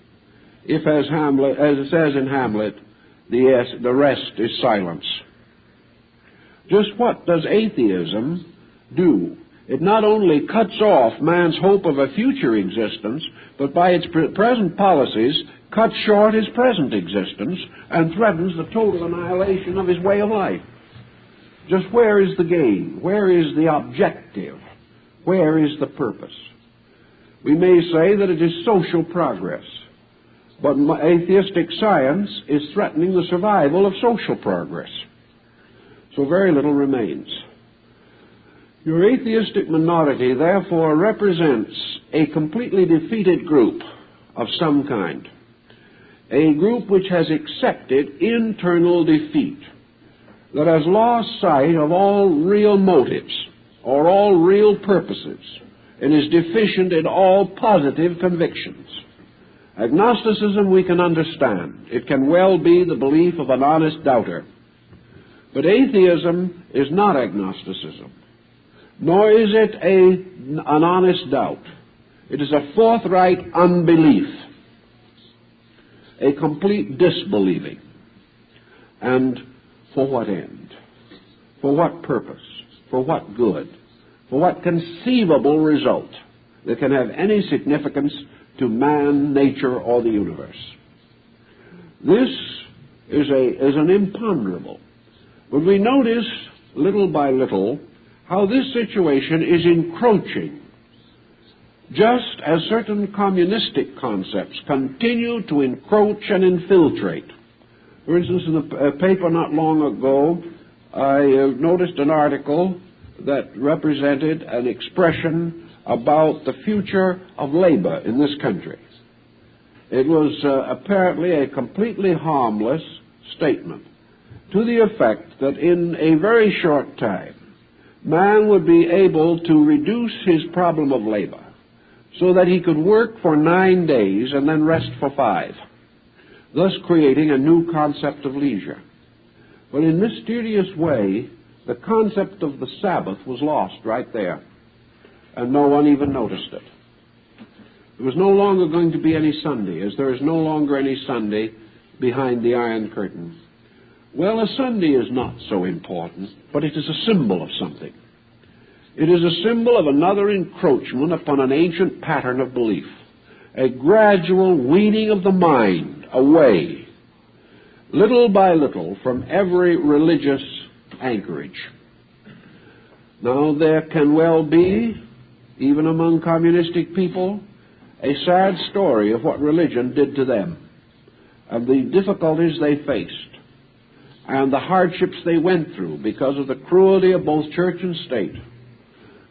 if, as, Hamlet, as it says in Hamlet, the, the rest is silence? Just what does atheism do? It not only cuts off man's hope of a future existence, but by its present policies cuts short his present existence and threatens the total annihilation of his way of life. Just where is the gain? Where is the objective? Where is the purpose? We may say that it is social progress, but atheistic science is threatening the survival of social progress. So very little remains. Your atheistic minority, therefore, represents a completely defeated group of some kind. A group which has accepted internal defeat, that has lost sight of all real motives or all real purposes and is deficient in all positive convictions. Agnosticism we can understand. It can well be the belief of an honest doubter. But atheism is not agnosticism, nor is it a, an honest doubt. It is a forthright unbelief, a complete disbelieving. And for what end? For what purpose? For what good? For what conceivable result that can have any significance to man, nature, or the universe? This is, a, is an imponderable. But we notice, little by little, how this situation is encroaching just as certain communistic concepts continue to encroach and infiltrate. For instance, in a paper not long ago, I uh, noticed an article that represented an expression about the future of labor in this country. It was uh, apparently a completely harmless statement. to the effect that in a very short time, man would be able to reduce his problem of labor so that he could work for nine days and then rest for five, thus creating a new concept of leisure. But in mysterious way, the concept of the Sabbath was lost right there, and no one even noticed it. There was no longer going to be any Sunday, as there is no longer any Sunday behind the Iron Curtain. Well, a Sunday is not so important, but it is a symbol of something. It is a symbol of another encroachment upon an ancient pattern of belief, a gradual weaning of the mind away, little by little, from every religious anchorage. Now, there can well be, even among communistic people, a sad story of what religion did to them, of the difficulties they faced, and the hardships they went through because of the cruelty of both church and state.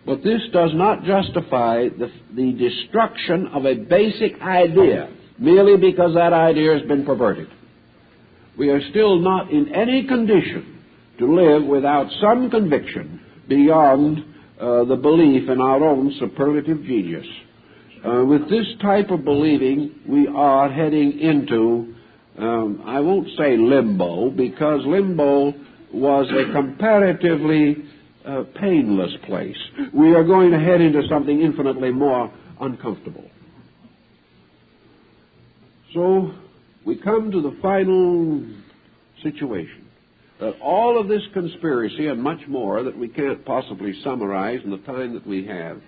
But this does not justify the, the destruction of a basic idea merely because that idea has been perverted. We are still not in any condition to live without some conviction beyond uh, the belief in our own superlative genius. Uh, with this type of believing, we are heading into, um, I won't say limbo, because limbo was a comparatively uh, painless place. We are going to head into something infinitely more uncomfortable. So, we come to the final situation that all of this conspiracy and much more that we can't possibly summarize in the time that we have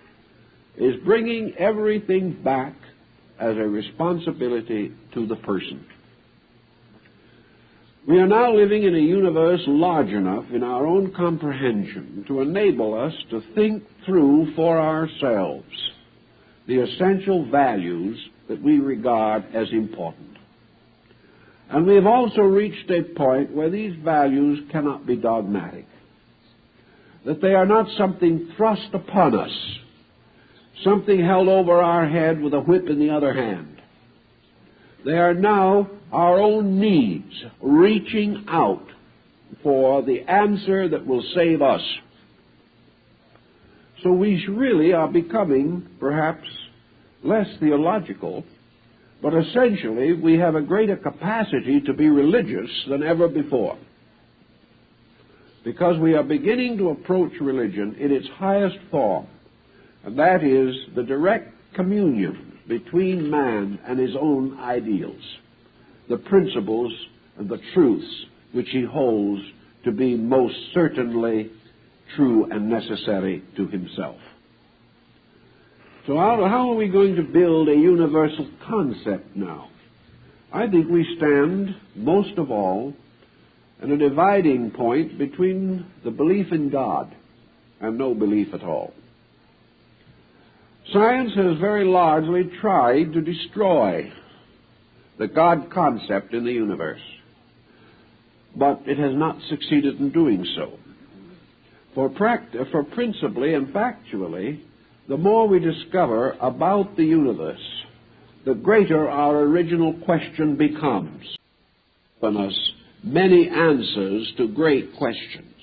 is bringing everything back as a responsibility to the person. We are now living in a universe large enough in our own comprehension to enable us to think through for ourselves the essential values that we regard as important. And we have also reached a point where these values cannot be dogmatic, that they are not something thrust upon us something held over our head with a whip in the other hand. They are now our own needs reaching out for the answer that will save us. So we really are becoming perhaps less theological, but essentially we have a greater capacity to be religious than ever before. Because we are beginning to approach religion in its highest form and that is the direct communion between man and his own ideals, the principles and the truths which he holds to be most certainly true and necessary to himself. So how, how, are we going to build a universal concept now? I think we stand, most of all, at a dividing point between the belief in God and no belief at all. Science has very largely tried to destroy the God concept in the universe, but it has not succeeded in doing so. For, for principally and factually, the more we discover about the universe, the greater our original question becomes. On us many answers to great questions.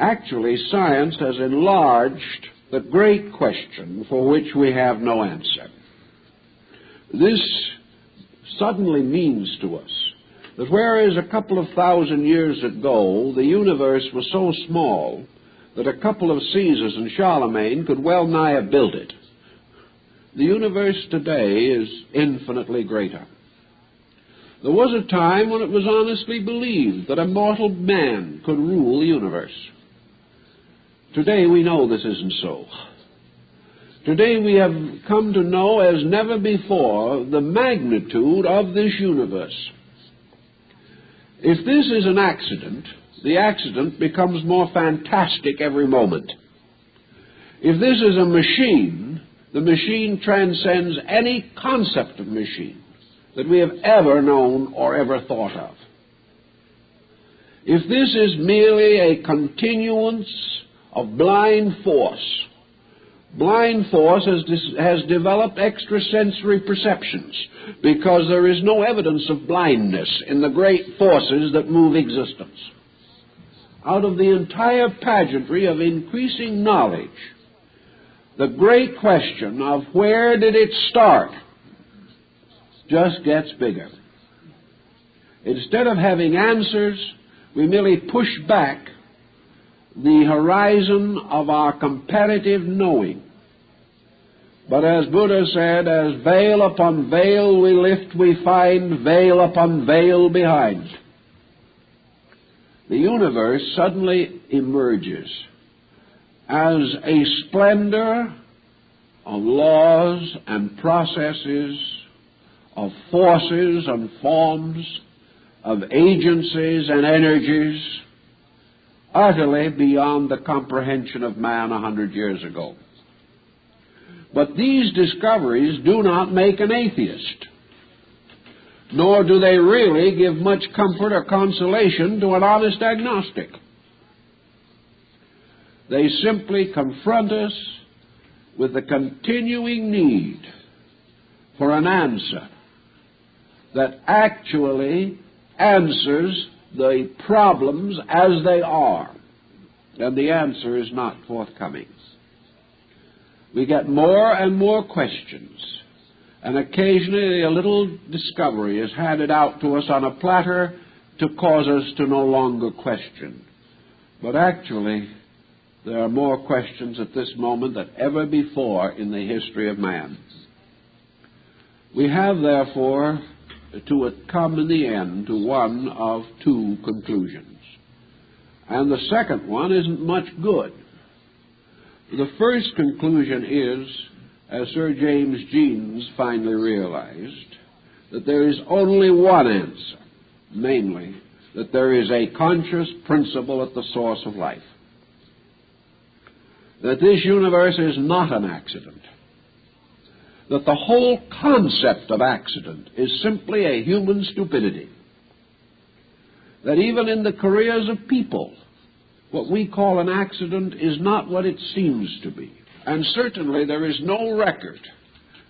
Actually, science has enlarged the great question for which we have no answer. This suddenly means to us that whereas a couple of thousand years ago the universe was so small that a couple of Caesars and Charlemagne could well nigh have built it, the universe today is infinitely greater. There was a time when it was honestly believed that a mortal man could rule the universe. Today we know this isn't so. Today we have come to know as never before the magnitude of this universe. If this is an accident, the accident becomes more fantastic every moment. If this is a machine, the machine transcends any concept of machine that we have ever known or ever thought of. If this is merely a continuance of blind force, blind force has, has developed extrasensory perceptions because there is no evidence of blindness in the great forces that move existence. Out of the entire pageantry of increasing knowledge, the great question of where did it start just gets bigger. Instead of having answers, we merely push back the horizon of our comparative knowing. But as Buddha said, as veil upon veil we lift, we find veil upon veil behind. The universe suddenly emerges as a splendor of laws and processes, of forces and forms, of agencies and energies utterly beyond the comprehension of man a hundred years ago. But these discoveries do not make an atheist, nor do they really give much comfort or consolation to an honest agnostic. They simply confront us with the continuing need for an answer that actually answers the problems as they are, and the answer is not forthcoming. We get more and more questions, and occasionally a little discovery is handed out to us on a platter to cause us to no longer question. But actually, there are more questions at this moment than ever before in the history of man. We have, therefore, to come in the end to one of two conclusions. And the second one isn't much good. The first conclusion is, as Sir James Jeans finally realized, that there is only one answer, namely, that there is a conscious principle at the source of life. That this universe is not an accident that the whole concept of accident is simply a human stupidity. That even in the careers of people, what we call an accident is not what it seems to be. And certainly there is no record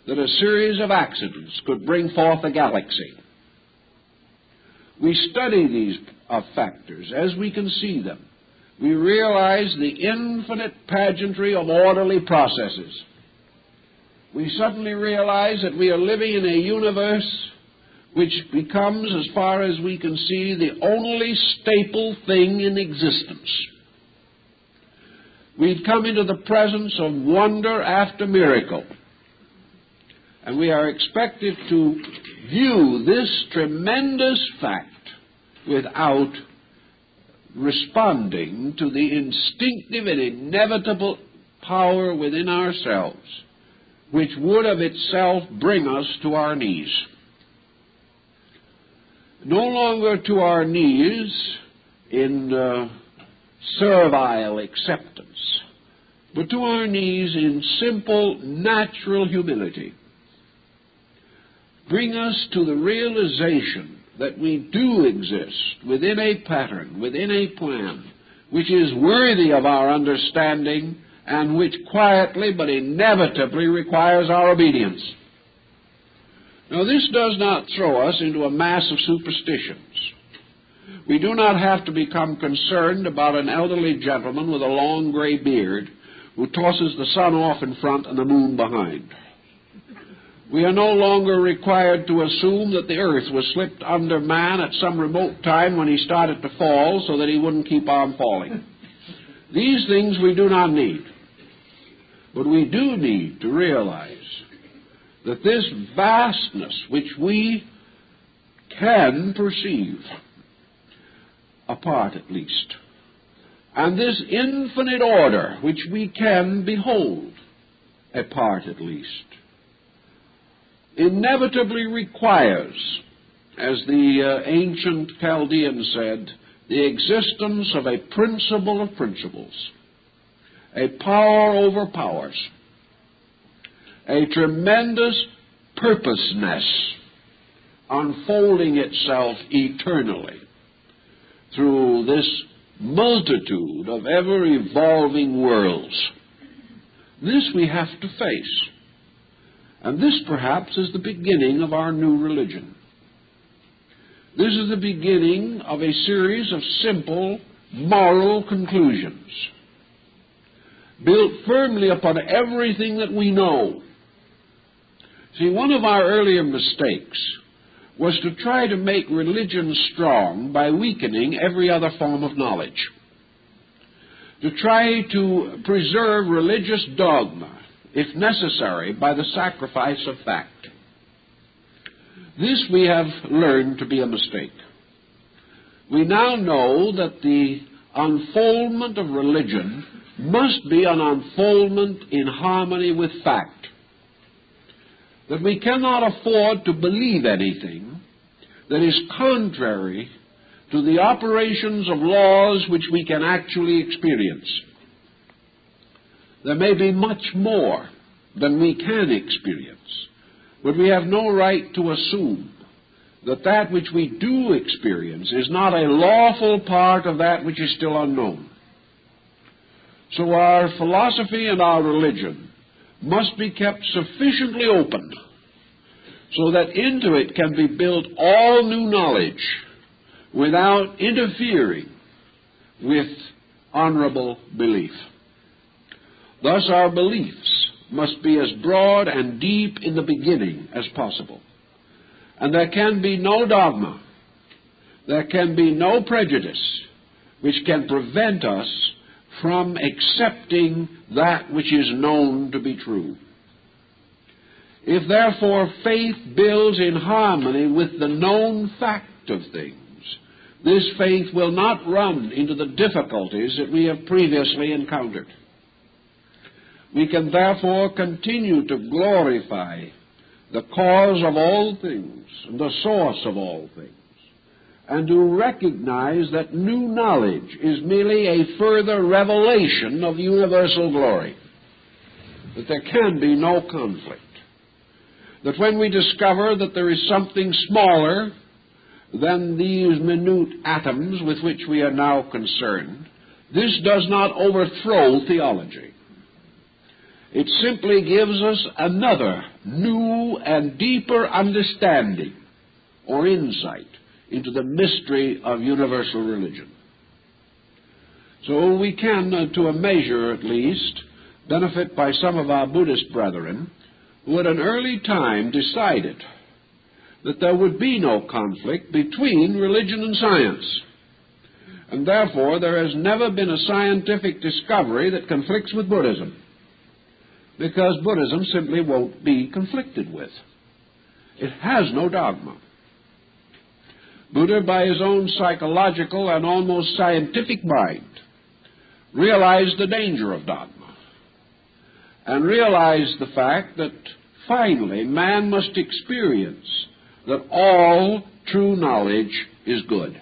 that a series of accidents could bring forth a galaxy. We study these uh, factors as we can see them. We realize the infinite pageantry of orderly processes we suddenly realize that we are living in a universe which becomes, as far as we can see, the only staple thing in existence. We've come into the presence of wonder after miracle. And we are expected to view this tremendous fact without responding to the instinctive and inevitable power within ourselves which would of itself bring us to our knees. No longer to our knees in uh, servile acceptance, but to our knees in simple, natural humility. Bring us to the realization that we do exist within a pattern, within a plan, which is worthy of our understanding and which quietly but inevitably requires our obedience. Now, this does not throw us into a mass of superstitions. We do not have to become concerned about an elderly gentleman with a long gray beard who tosses the sun off in front and the moon behind. We are no longer required to assume that the earth was slipped under man at some remote time when he started to fall so that he wouldn't keep on falling. These things we do not need. But we do need to realize that this vastness which we can perceive, apart at least, and this infinite order which we can behold, apart at least, inevitably requires, as the uh, ancient Chaldean said, the existence of a principle of principles a power over powers, a tremendous purposeness unfolding itself eternally through this multitude of ever evolving worlds. This we have to face. And this perhaps is the beginning of our new religion. This is the beginning of a series of simple moral conclusions built firmly upon everything that we know. See, one of our earlier mistakes was to try to make religion strong by weakening every other form of knowledge. To try to preserve religious dogma, if necessary, by the sacrifice of fact. This we have learned to be a mistake. We now know that the unfoldment of religion must be an unfoldment in harmony with fact. That we cannot afford to believe anything that is contrary to the operations of laws which we can actually experience. There may be much more than we can experience, but we have no right to assume that that which we do experience is not a lawful part of that which is still unknown. So our philosophy and our religion must be kept sufficiently open so that into it can be built all new knowledge without interfering with honorable belief. Thus, our beliefs must be as broad and deep in the beginning as possible. And there can be no dogma, there can be no prejudice which can prevent us from accepting that which is known to be true. If therefore faith builds in harmony with the known fact of things, this faith will not run into the difficulties that we have previously encountered. We can therefore continue to glorify the cause of all things and the source of all things and to recognize that new knowledge is merely a further revelation of universal glory. That there can be no conflict. That when we discover that there is something smaller than these minute atoms with which we are now concerned, this does not overthrow theology. It simply gives us another new and deeper understanding or insight into the mystery of universal religion. So we can, uh, to a measure at least, benefit by some of our Buddhist brethren who at an early time decided that there would be no conflict between religion and science. And therefore, there has never been a scientific discovery that conflicts with Buddhism, because Buddhism simply won't be conflicted with. It has no dogma. Buddha, by his own psychological and almost scientific mind, realized the danger of dogma and realized the fact that finally man must experience that all true knowledge is good.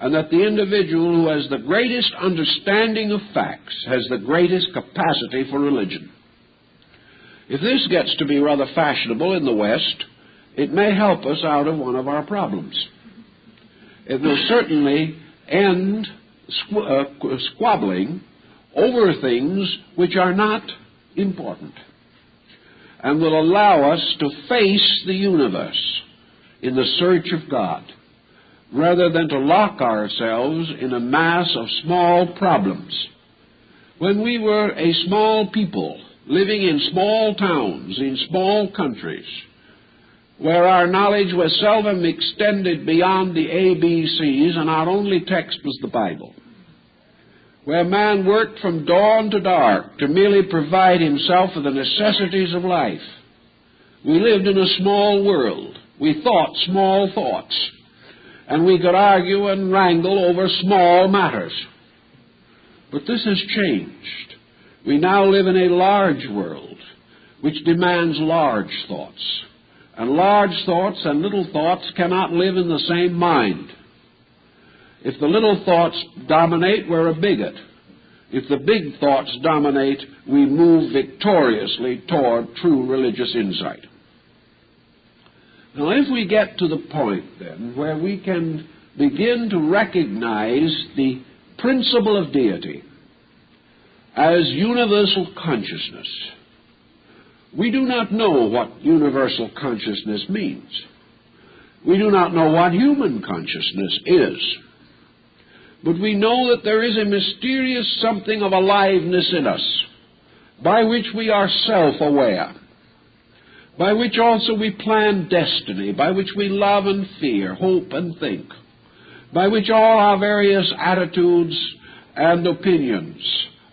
And that the individual who has the greatest understanding of facts has the greatest capacity for religion. If this gets to be rather fashionable in the West, it may help us out of one of our problems. It will certainly end uh, squabbling over things which are not important and will allow us to face the universe in the search of God rather than to lock ourselves in a mass of small problems. When we were a small people living in small towns, in small countries, where our knowledge was seldom extended beyond the ABCs and our only text was the Bible, where man worked from dawn to dark to merely provide himself with the necessities of life. We lived in a small world. We thought small thoughts. And we could argue and wrangle over small matters. But this has changed. We now live in a large world which demands large thoughts. And large thoughts and little thoughts cannot live in the same mind. If the little thoughts dominate, we're a bigot. If the big thoughts dominate, we move victoriously toward true religious insight. Now, if we get to the point, then, where we can begin to recognize the principle of deity as universal consciousness. We do not know what universal consciousness means. We do not know what human consciousness is. But we know that there is a mysterious something of aliveness in us by which we are self-aware, by which also we plan destiny, by which we love and fear, hope and think, by which all our various attitudes and opinions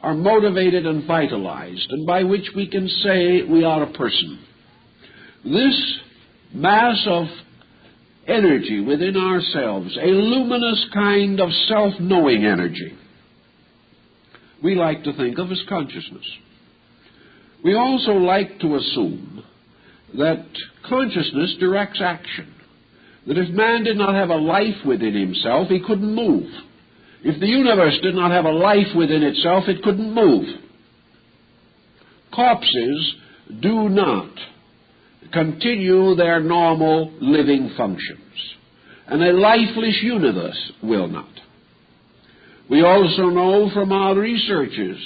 are motivated and vitalized, and by which we can say we are a person. This mass of energy within ourselves, a luminous kind of self-knowing energy, we like to think of as consciousness. We also like to assume that consciousness directs action. That if man did not have a life within himself, he couldn't move. If the universe did not have a life within itself, it couldn't move. Corpses do not continue their normal living functions, and a lifeless universe will not. We also know from our researches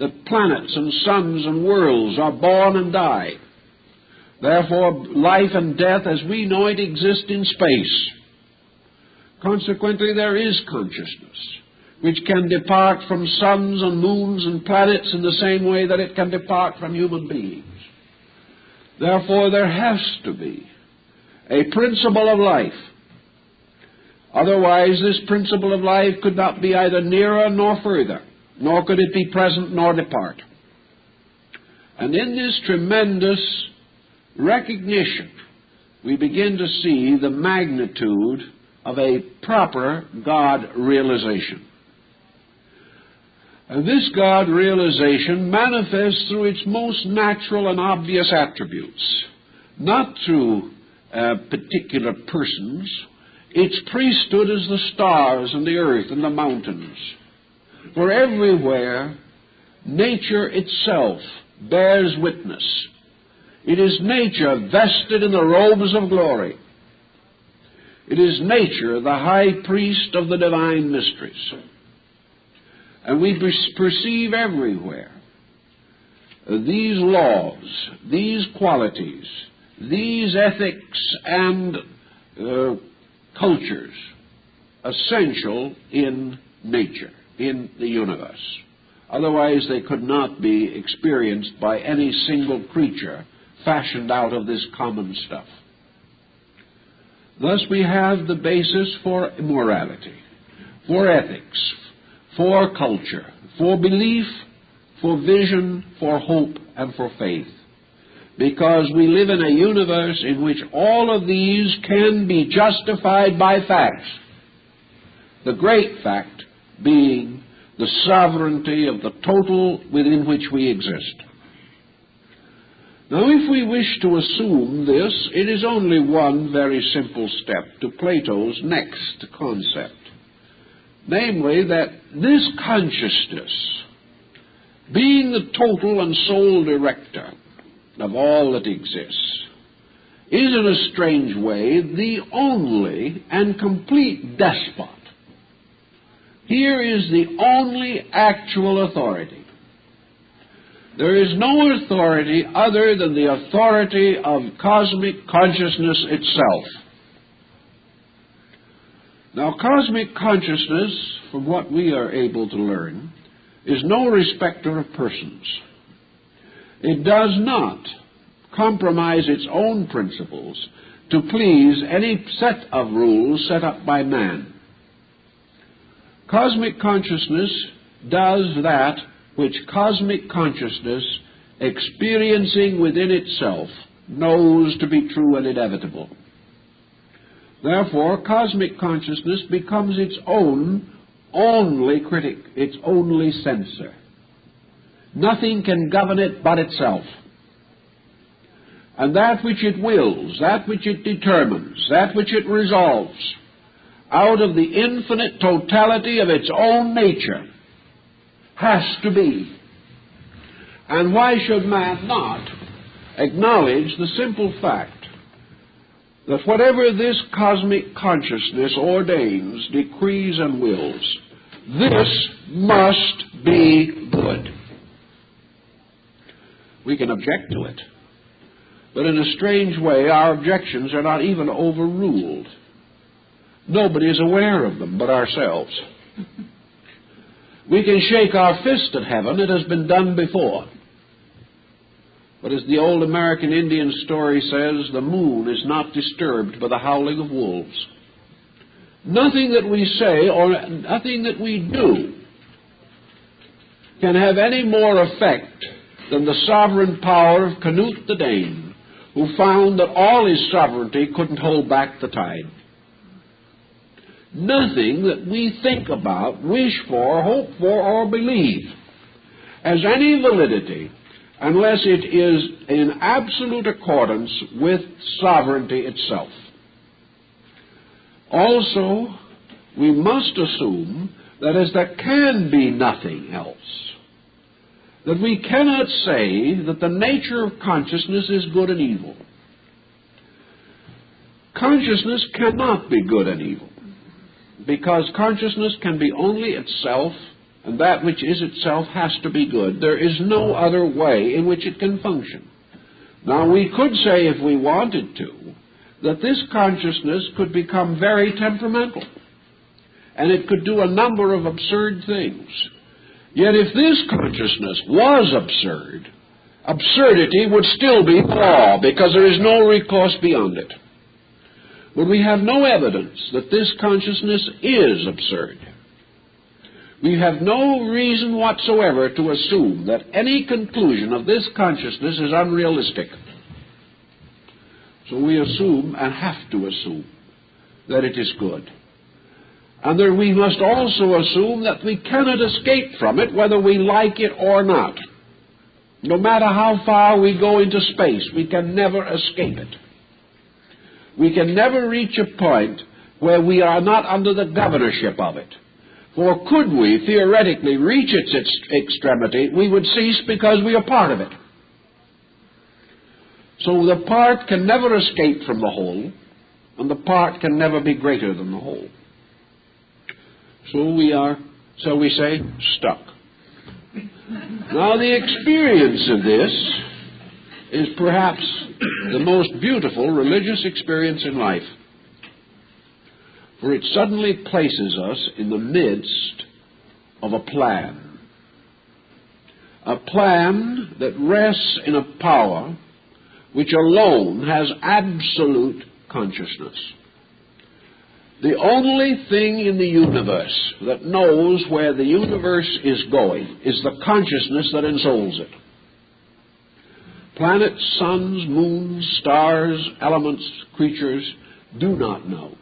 that planets and suns and worlds are born and die. Therefore, life and death as we know it exist in space. Consequently, there is consciousness, which can depart from suns and moons and planets in the same way that it can depart from human beings. Therefore, there has to be a principle of life. Otherwise, this principle of life could not be either nearer nor further nor could it be present nor depart. And in this tremendous recognition, we begin to see the magnitude of a proper God realization. This God realization manifests through its most natural and obvious attributes, not through uh, particular persons. Its priesthood is the stars and the earth and the mountains. For everywhere, nature itself bears witness. It is nature vested in the robes of glory. It is nature, the high priest of the divine mysteries. And we perceive everywhere these laws, these qualities, these ethics and uh, cultures essential in nature in the universe. Otherwise, they could not be experienced by any single creature fashioned out of this common stuff. Thus, we have the basis for morality, for ethics, for culture, for belief, for vision, for hope, and for faith. Because we live in a universe in which all of these can be justified by facts. The great fact being the sovereignty of the total within which we exist. Now, if we wish to assume this, it is only one very simple step to Plato's next concept. Namely, that this consciousness, being the total and sole director of all that exists, is in a strange way the only and complete despot here is the only actual authority. There is no authority other than the authority of cosmic consciousness itself. Now, cosmic consciousness, from what we are able to learn, is no respecter of persons. It does not compromise its own principles to please any set of rules set up by man. Cosmic consciousness does that which cosmic consciousness, experiencing within itself, knows to be true and inevitable. Therefore, cosmic consciousness becomes its own only critic, its only censor. Nothing can govern it but itself. And that which it wills, that which it determines, that which it resolves, out of the infinite totality of its own nature has to be. And why should man not acknowledge the simple fact that whatever this cosmic consciousness ordains, decrees, and wills, this must be good. We can object to it. But in a strange way, our objections are not even overruled. Nobody is aware of them but ourselves. We can shake our fist at heaven. It has been done before. But as the old American Indian story says, the moon is not disturbed by the howling of wolves. Nothing that we say or nothing that we do can have any more effect than the sovereign power of Canute the Dane, who found that all his sovereignty couldn't hold back the tide. Nothing that we think about, wish for, hope for, or believe has any validity unless it is in absolute accordance with sovereignty itself. Also, we must assume that as there can be nothing else, that we cannot say that the nature of consciousness is good and evil. Consciousness cannot be good and evil because consciousness can be only itself, and that which is itself has to be good. There is no other way in which it can function. Now, we could say, if we wanted to, that this consciousness could become very temperamental, and it could do a number of absurd things. Yet, if this consciousness was absurd, absurdity would still be law, because there is no recourse beyond it. But we have no evidence that this consciousness is absurd. We have no reason whatsoever to assume that any conclusion of this consciousness is unrealistic. So we assume and have to assume that it is good. And that we must also assume that we cannot escape from it whether we like it or not. No matter how far we go into space, we can never escape it we can never reach a point where we are not under the governorship of it. For could we theoretically reach its extremity, we would cease because we are part of it. So the part can never escape from the whole, and the part can never be greater than the whole. So we are, so we say, stuck. now the experience of this is perhaps the most beautiful religious experience in life. For it suddenly places us in the midst of a plan. A plan that rests in a power which alone has absolute consciousness. The only thing in the universe that knows where the universe is going is the consciousness that ensouls it. Planets, suns, moons, stars, elements, creatures do not know.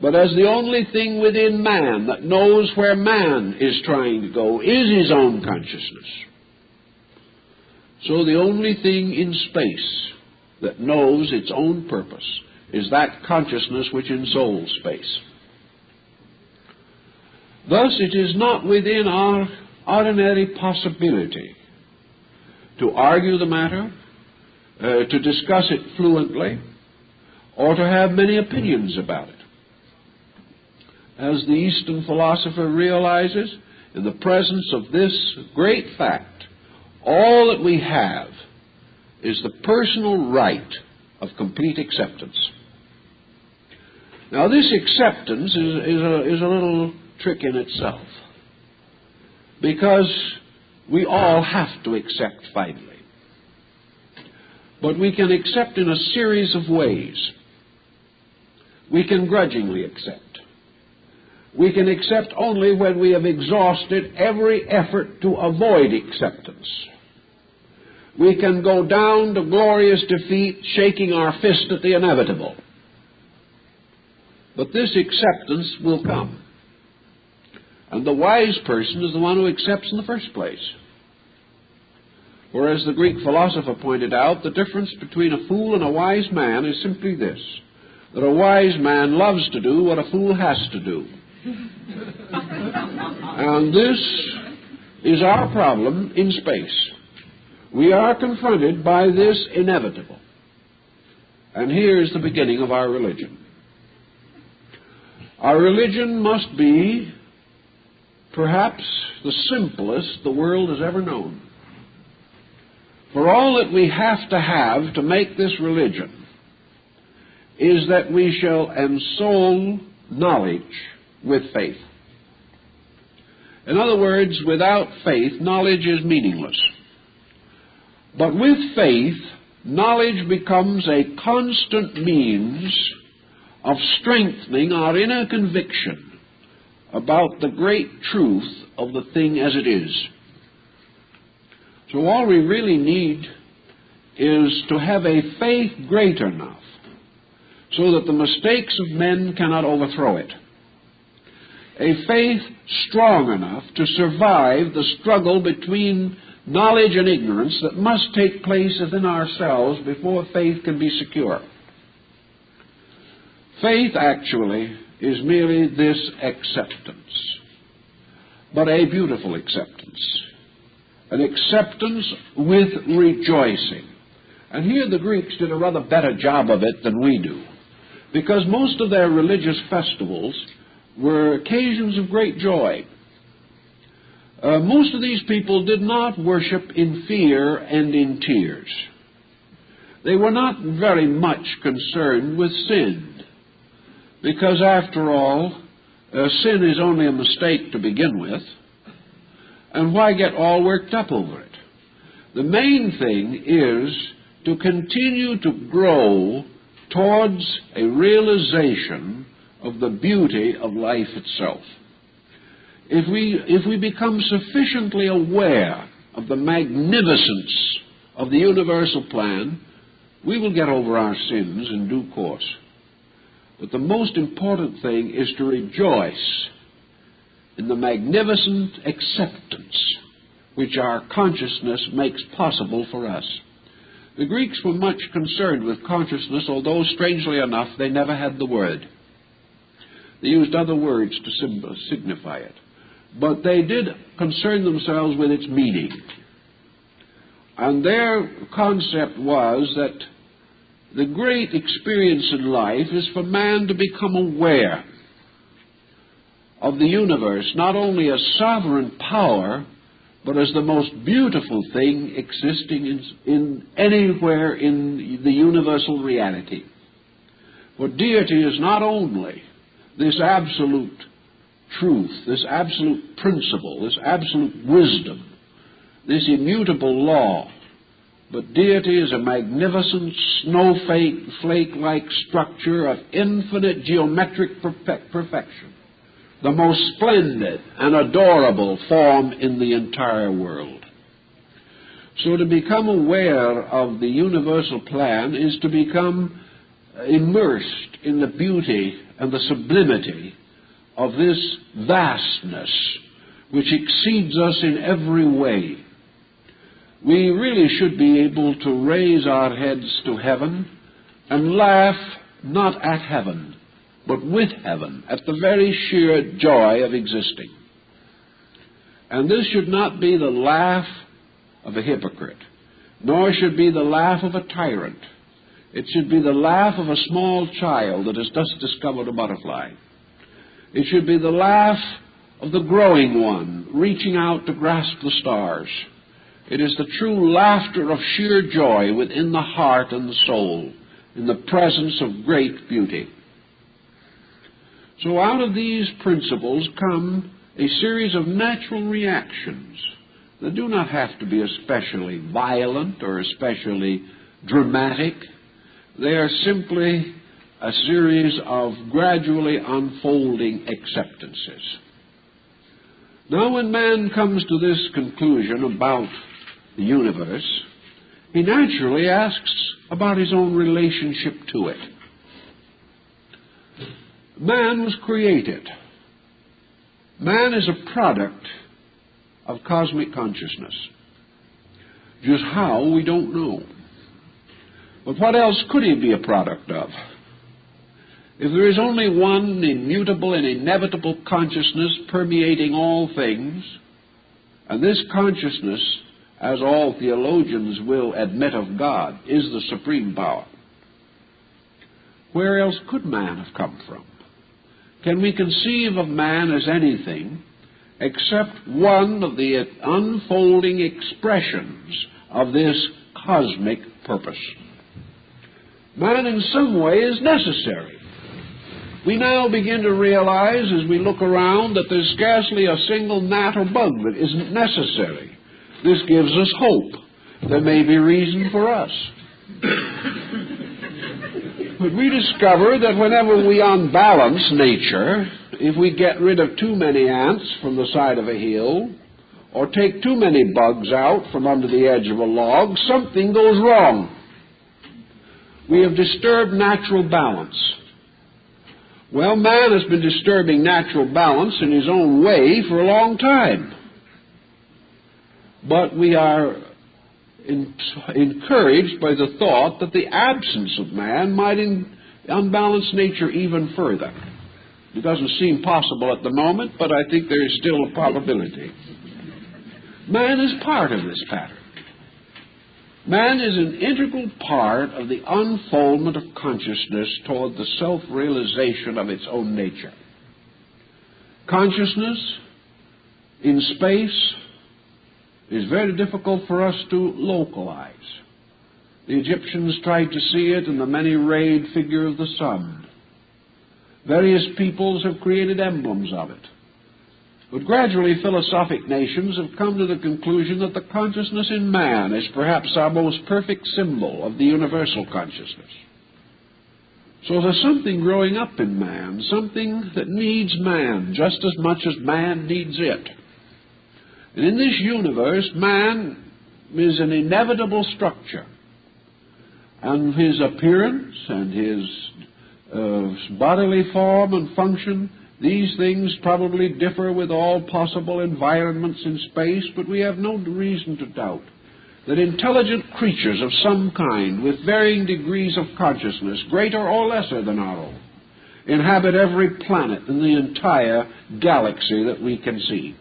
But as the only thing within man that knows where man is trying to go is his own consciousness. So the only thing in space that knows its own purpose is that consciousness which ensouls space. Thus, it is not within our ordinary possibility to argue the matter, uh, to discuss it fluently, or to have many opinions about it. As the Eastern philosopher realizes, in the presence of this great fact, all that we have is the personal right of complete acceptance. Now, this acceptance is, is, a, is a little trick in itself. Because we all have to accept finally. But we can accept in a series of ways. We can grudgingly accept. We can accept only when we have exhausted every effort to avoid acceptance. We can go down to glorious defeat, shaking our fist at the inevitable. But this acceptance will come. And the wise person is the one who accepts in the first place. Whereas the Greek philosopher pointed out, the difference between a fool and a wise man is simply this that a wise man loves to do what a fool has to do. and this is our problem in space. We are confronted by this inevitable. And here is the beginning of our religion. Our religion must be perhaps the simplest the world has ever known. For all that we have to have to make this religion is that we shall ensoul knowledge with faith. In other words, without faith, knowledge is meaningless. But with faith, knowledge becomes a constant means of strengthening our inner conviction about the great truth of the thing as it is. So all we really need is to have a faith great enough so that the mistakes of men cannot overthrow it. A faith strong enough to survive the struggle between knowledge and ignorance that must take place within ourselves before faith can be secure. Faith actually is merely this acceptance, but a beautiful acceptance. An acceptance with rejoicing. And here the Greeks did a rather better job of it than we do, because most of their religious festivals were occasions of great joy. Uh, most of these people did not worship in fear and in tears. They were not very much concerned with sin, because after all, uh, sin is only a mistake to begin with, and why get all worked up over it? The main thing is to continue to grow towards a realization of the beauty of life itself if we, if we become sufficiently aware of the magnificence of the universal plan, we will get over our sins in due course. But the most important thing is to rejoice in the magnificent acceptance which our consciousness makes possible for us. The Greeks were much concerned with consciousness, although, strangely enough, they never had the word. They used other words to uh, signify it but they did concern themselves with its meaning. And their concept was that the great experience in life is for man to become aware of the universe, not only as sovereign power, but as the most beautiful thing existing in, in anywhere in the universal reality. For deity is not only this absolute truth, this absolute principle, this absolute wisdom, this immutable law. But deity is a magnificent snowflake-like structure of infinite geometric perfection, the most splendid and adorable form in the entire world. So to become aware of the universal plan is to become immersed in the beauty and the sublimity of this vastness which exceeds us in every way. We really should be able to raise our heads to heaven and laugh not at heaven, but with heaven, at the very sheer joy of existing. And this should not be the laugh of a hypocrite, nor should be the laugh of a tyrant. It should be the laugh of a small child that has just discovered a butterfly. It should be the laugh of the growing one, reaching out to grasp the stars. It is the true laughter of sheer joy within the heart and the soul, in the presence of great beauty. So out of these principles come a series of natural reactions that do not have to be especially violent or especially dramatic. They are simply a series of gradually unfolding acceptances. Now, when man comes to this conclusion about the universe, he naturally asks about his own relationship to it. Man was created. Man is a product of cosmic consciousness. Just how, we don't know. But what else could he be a product of? If there is only one immutable and inevitable consciousness permeating all things, and this consciousness, as all theologians will admit of God, is the supreme power, where else could man have come from? Can we conceive of man as anything except one of the unfolding expressions of this cosmic purpose. Man, in some way, is necessary. We now begin to realize as we look around that there's scarcely a single gnat or bug that isn't necessary. This gives us hope. There may be reason for us. but we discover that whenever we unbalance nature, if we get rid of too many ants from the side of a hill, or take too many bugs out from under the edge of a log, something goes wrong. We have disturbed natural balance. Well, man has been disturbing natural balance in his own way for a long time. But we are in, encouraged by the thought that the absence of man might in, unbalance nature even further. It doesn't seem possible at the moment, but I think there is still a probability. Man is part of this pattern. Man is an integral part of the unfoldment of consciousness toward the self realization of its own nature. Consciousness in space is very difficult for us to localize. The Egyptians tried to see it in the many rayed figure of the sun. Various peoples have created emblems of it. But gradually, philosophic nations have come to the conclusion that the consciousness in man is perhaps our most perfect symbol of the universal consciousness. So there's something growing up in man, something that needs man just as much as man needs it. And in this universe, man is an inevitable structure. And his appearance and his uh, bodily form and function these things probably differ with all possible environments in space, but we have no reason to doubt that intelligent creatures of some kind, with varying degrees of consciousness, greater or lesser than our own, inhabit every planet in the entire galaxy that we can see.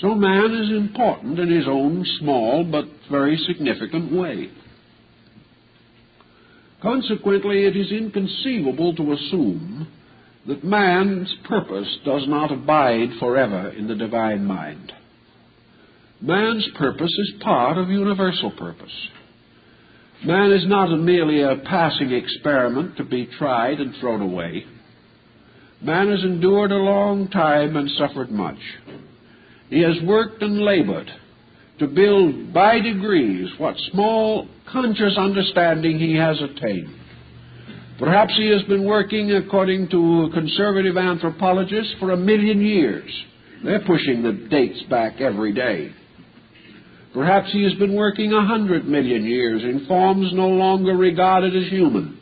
So man is important in his own small but very significant way. Consequently, it is inconceivable to assume that man's purpose does not abide forever in the divine mind. Man's purpose is part of universal purpose. Man is not merely a passing experiment to be tried and thrown away. Man has endured a long time and suffered much. He has worked and labored to build by degrees what small conscious understanding he has attained. Perhaps he has been working, according to conservative anthropologists, for a million years. They're pushing the dates back every day. Perhaps he has been working a hundred million years in forms no longer regarded as human.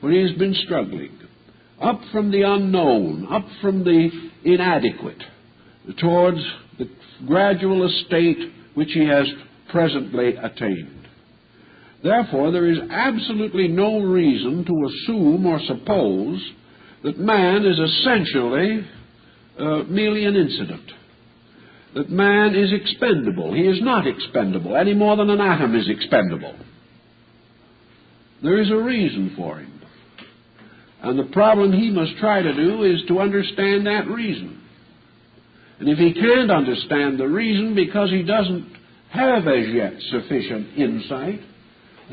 But he has been struggling up from the unknown, up from the inadequate, towards the gradual estate which he has presently attained. Therefore, there is absolutely no reason to assume or suppose that man is essentially uh, merely an incident. That man is expendable. He is not expendable any more than an atom is expendable. There is a reason for him. And the problem he must try to do is to understand that reason. And if he can't understand the reason because he doesn't have as yet sufficient insight,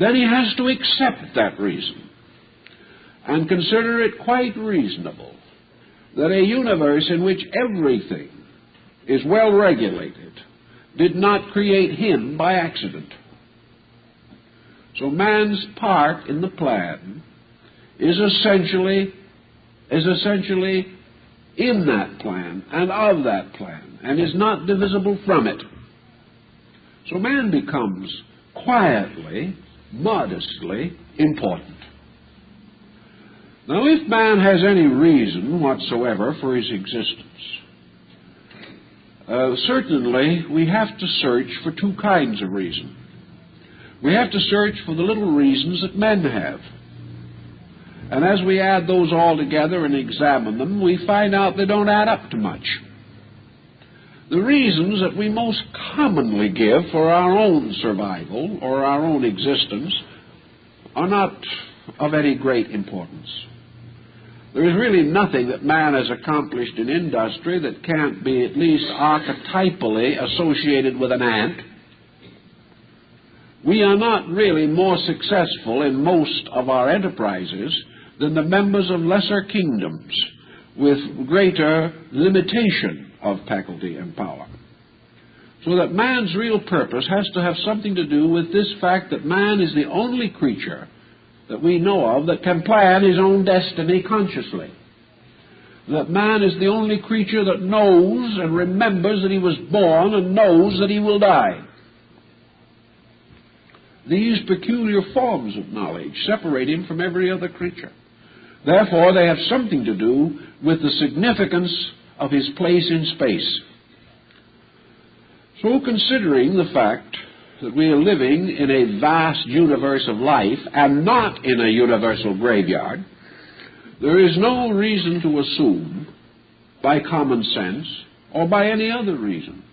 then he has to accept that reason and consider it quite reasonable that a universe in which everything is well regulated did not create him by accident. So man's part in the plan is essentially is essentially in that plan and of that plan and is not divisible from it. So man becomes quietly modestly important. Now, if man has any reason whatsoever for his existence, uh, certainly we have to search for two kinds of reason. We have to search for the little reasons that men have. And as we add those all together and examine them, we find out they don't add up to much. The reasons that we most commonly give for our own survival or our own existence are not of any great importance. There is really nothing that man has accomplished in industry that can't be at least archetypally associated with an ant. we are not really more successful in most of our enterprises than the members of lesser kingdoms with greater limitation of faculty and power. So that man's real purpose has to have something to do with this fact that man is the only creature that we know of that can plan his own destiny consciously. That man is the only creature that knows and remembers that he was born and knows that he will die. These peculiar forms of knowledge separate him from every other creature. Therefore, they have something to do with the significance of his place in space. So, considering the fact that we are living in a vast universe of life and not in a universal graveyard, there is no reason to assume, by common sense or by any other reason,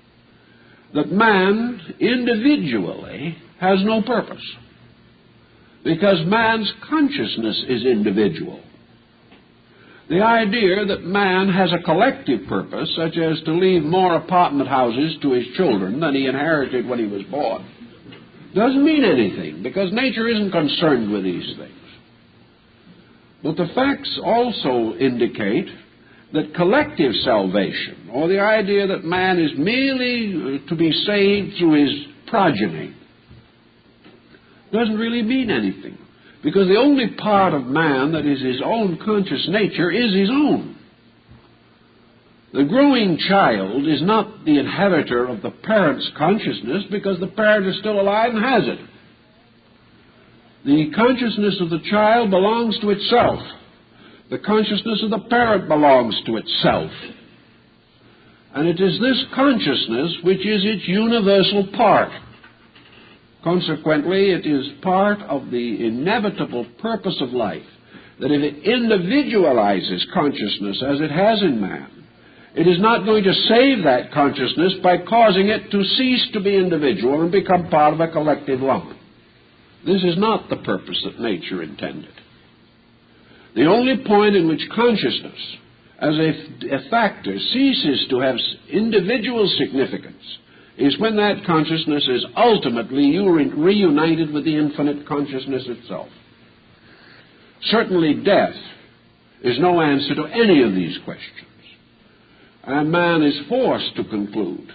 that man individually has no purpose. Because man's consciousness is individual. The idea that man has a collective purpose, such as to leave more apartment houses to his children than he inherited when he was born, doesn't mean anything because nature isn't concerned with these things. But the facts also indicate that collective salvation, or the idea that man is merely to be saved through his progeny, doesn't really mean anything. Because the only part of man that is his own conscious nature is his own. The growing child is not the inheritor of the parent's consciousness because the parent is still alive and has it. The consciousness of the child belongs to itself. The consciousness of the parent belongs to itself. And it is this consciousness which is its universal part. Consequently, it is part of the inevitable purpose of life that if it individualizes consciousness as it has in man, it is not going to save that consciousness by causing it to cease to be individual and become part of a collective lump. This is not the purpose that nature intended. The only point in which consciousness, as a, a factor, ceases to have individual significance is when that consciousness is ultimately reunited with the infinite consciousness itself. Certainly, death is no answer to any of these questions. And man is forced to conclude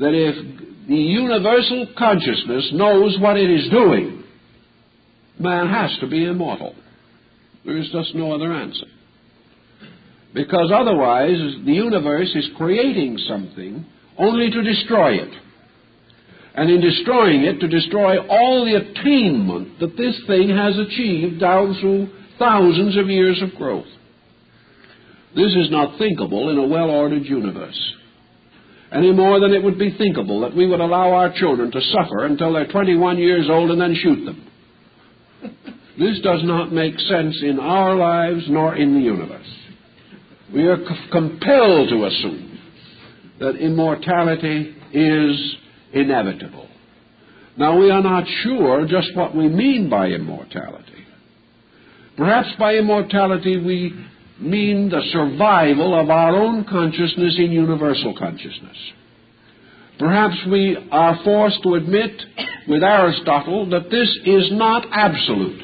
that if the universal consciousness knows what it is doing, man has to be immortal. There is just no other answer. Because otherwise, the universe is creating something only to destroy it. And in destroying it, to destroy all the attainment that this thing has achieved down through thousands of years of growth. This is not thinkable in a well ordered universe. Any more than it would be thinkable that we would allow our children to suffer until they're 21 years old and then shoot them. This does not make sense in our lives nor in the universe. We are compelled to assume that immortality is inevitable. Now, we are not sure just what we mean by immortality. Perhaps by immortality we mean the survival of our own consciousness in universal consciousness. Perhaps we are forced to admit with Aristotle that this is not absolute.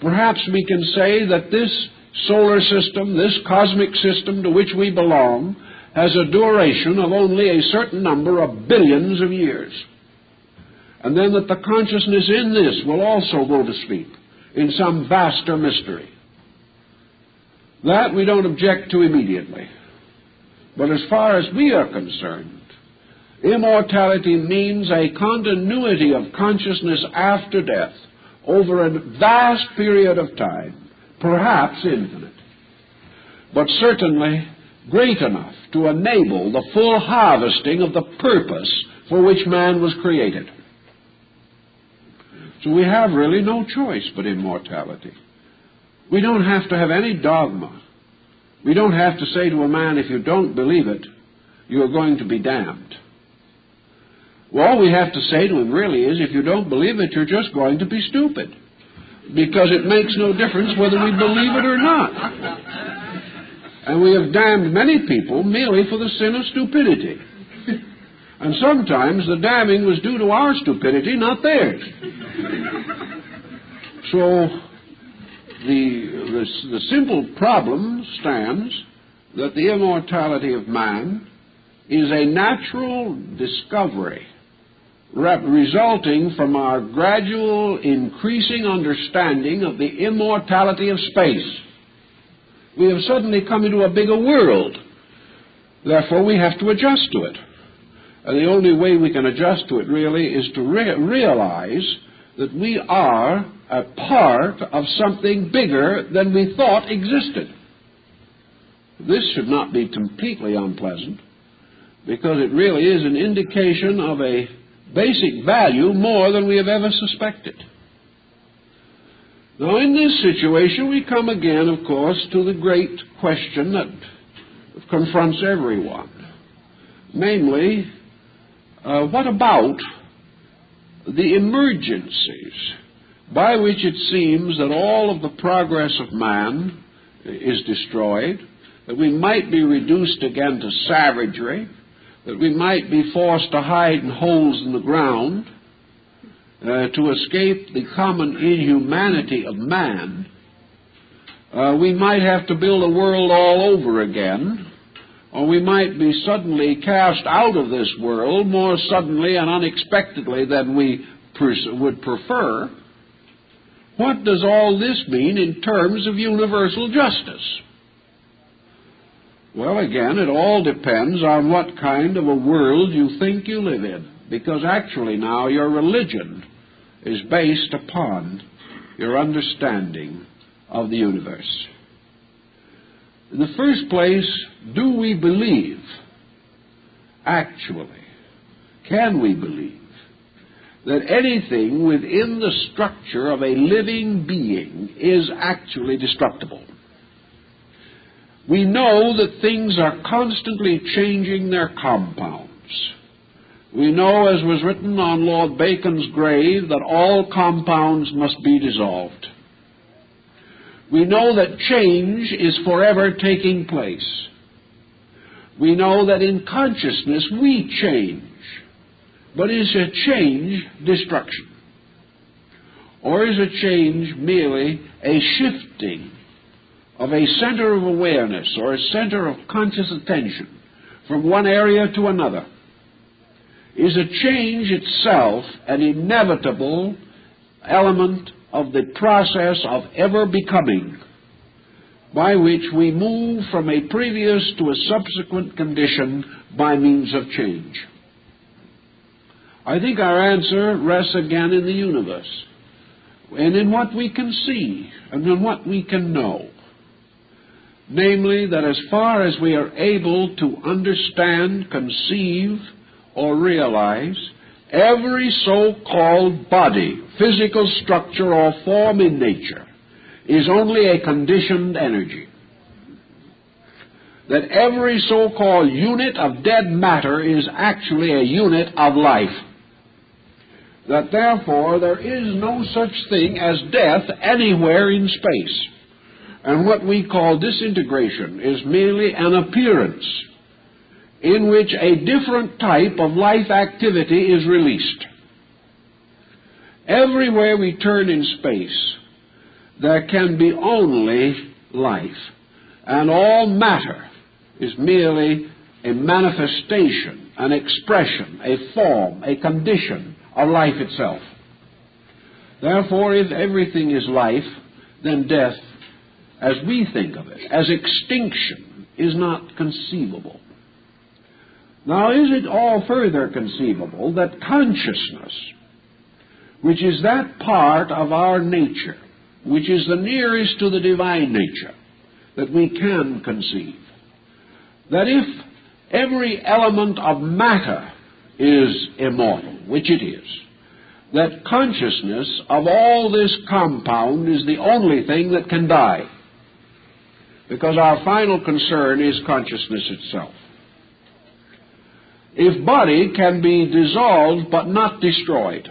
Perhaps we can say that this solar system, this cosmic system to which we belong, has a duration of only a certain number of billions of years. And then that the consciousness in this will also go to sleep in some vaster mystery. That we don't object to immediately. But as far as we are concerned, immortality means a continuity of consciousness after death over a vast period of time, perhaps infinite, but certainly great enough to enable the full harvesting of the purpose for which man was created. So we have really no choice but immortality. We don't have to have any dogma. We don't have to say to a man, if you don't believe it, you're going to be damned. Well, all we have to say to him really is, if you don't believe it, you're just going to be stupid. Because it makes no difference whether we believe it or not. And we have damned many people merely for the sin of stupidity. And sometimes the damning was due to our stupidity, not theirs. so the, the, the simple problem stands that the immortality of man is a natural discovery resulting from our gradual increasing understanding of the immortality of space. We have suddenly come into a bigger world. Therefore, we have to adjust to it. And the only way we can adjust to it really is to re- realize that we are a part of something bigger than we thought existed. This should not be completely unpleasant because it really is an indication of a basic value more than we have ever suspected. Now, in this situation, we come again, of course, to the great question that confronts everyone. Namely, uh, what about the emergencies by which it seems that all of the progress of man is destroyed, that we might be reduced again to savagery, that we might be forced to hide in holes in the ground uh, to escape the common inhumanity of man. Uh, we might have to build a world all over again, or we might be suddenly cast out of this world more suddenly and unexpectedly than we would prefer. What does all this mean in terms of universal justice? Well, again, it all depends on what kind of a world you think you live in. Because actually now your religion is based upon your understanding of the universe. In the first place, do we believe, actually, can we believe, that anything within the structure of a living being is actually destructible? We know that things are constantly changing their compounds. We know, as was written on Lord Bacon's grave, that all compounds must be dissolved. We know that change is forever taking place. We know that in consciousness we change. But is a change destruction? Or is a change merely a shifting of a center of awareness or a center of conscious attention from one area to another is a change itself an inevitable element of the process of ever becoming by which we move from a previous to a subsequent condition by means of change. I think our answer rests again in the universe and in what we can see and in what we can know namely, that as far as we are able to understand, conceive, or realize, every so called body, physical structure, or form in nature is only a conditioned energy. That every so called unit of dead matter is actually a unit of life. That therefore there is no such thing as death anywhere in space. And what we call disintegration is merely an appearance in which a different type of life activity is released. Everywhere we turn in space, there can be only life. And all matter is merely a manifestation, an expression, a form, a condition of life itself. Therefore, if everything is life, then death as we think of it, as extinction, is not conceivable. Now, is it all further conceivable that consciousness, which is that part of our nature, which is the nearest to the divine nature that we can conceive, that if every element of matter is immortal, which it is, that consciousness of all this compound is the only thing that can die because our final concern is consciousness itself. If body can be dissolved but not destroyed,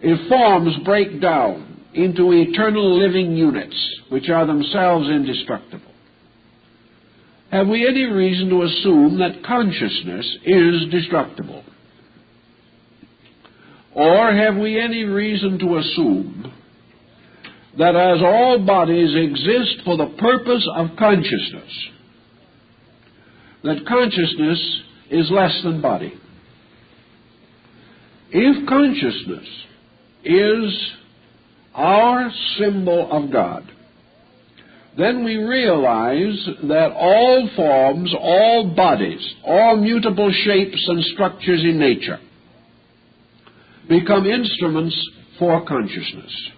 if forms break down into eternal living units which are themselves indestructible, have we any reason to assume that consciousness is destructible? Or have we any reason to assume that as all bodies exist for the purpose of consciousness, that consciousness is less than body? If consciousness is our symbol of God, then we realize that all forms, all bodies, all mutable shapes and structures in nature become instruments for consciousness.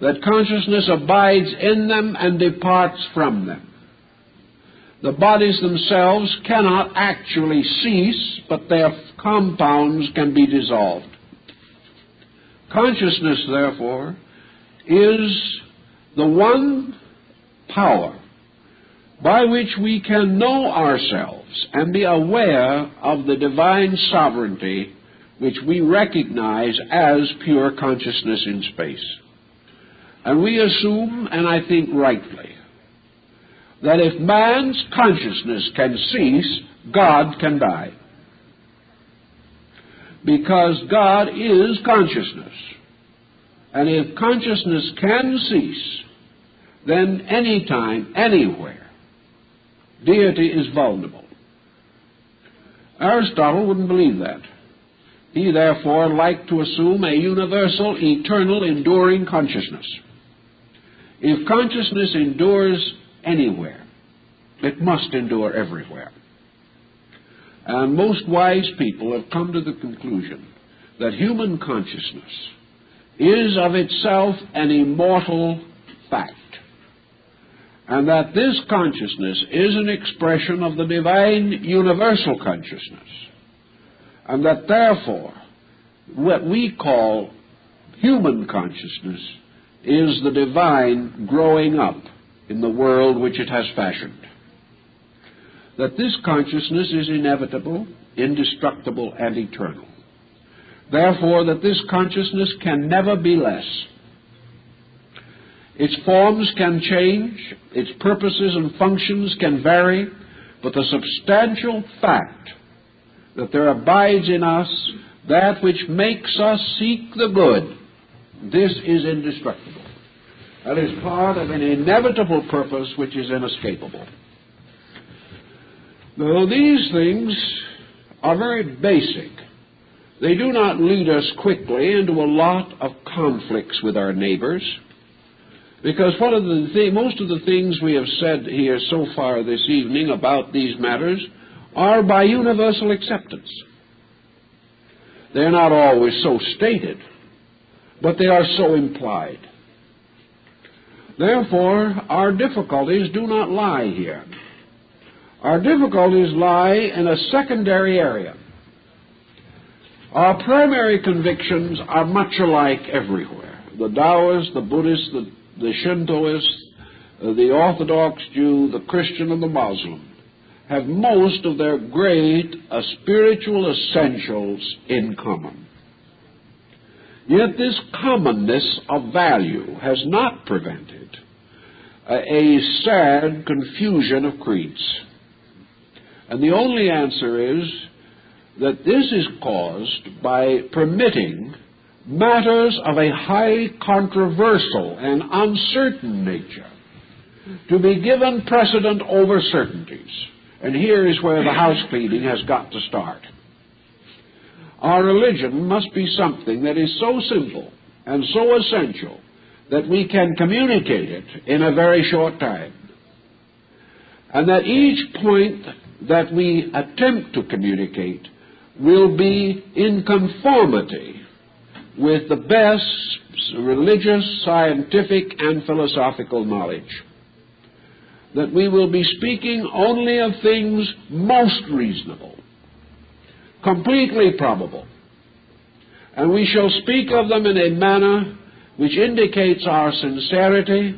That consciousness abides in them and departs from them. The bodies themselves cannot actually cease, but their compounds can be dissolved. Consciousness, therefore, is the one power by which we can know ourselves and be aware of the divine sovereignty which we recognize as pure consciousness in space. And we assume, and I think rightly, that if man's consciousness can cease, God can die. Because God is consciousness. And if consciousness can cease, then anytime, anywhere, deity is vulnerable. Aristotle wouldn't believe that. He therefore liked to assume a universal, eternal, enduring consciousness. If consciousness endures anywhere, it must endure everywhere. And most wise people have come to the conclusion that human consciousness is of itself an immortal fact and that this consciousness is an expression of the divine universal consciousness, and that therefore what we call human consciousness is the divine growing up in the world which it has fashioned. That this consciousness is inevitable, indestructible, and eternal. Therefore, that this consciousness can never be less its forms can change, its purposes and functions can vary, but the substantial fact that there abides in us that which makes us seek the good, this is indestructible. That is part of an inevitable purpose which is inescapable. Though these things are very basic, they do not lead us quickly into a lot of conflicts with our neighbors. Because one of the th- most of the things we have said here so far this evening about these matters are by universal acceptance. They're not always so stated, but they are so implied. Therefore, our difficulties do not lie here. Our difficulties lie in a secondary area. Our primary convictions are much alike everywhere. The Taoists, the Buddhists, the the the Orthodox Jew, the Christian, and the Muslim have most of their great uh, spiritual essentials in common. Yet this commonness of value has not prevented a sad confusion of creeds. And the only answer is that this is caused by permitting matters of a high controversial and uncertain nature to be given precedent over certainties. And here is where the house cleaning has got to start. Our religion must be something that is so simple and so essential that we can communicate it in a very short time. And that each point that we attempt to communicate will be in conformity with the best religious, scientific, and philosophical knowledge. That we will be speaking only of things most reasonable, completely probable, and we shall speak of them in a manner which indicates our sincerity,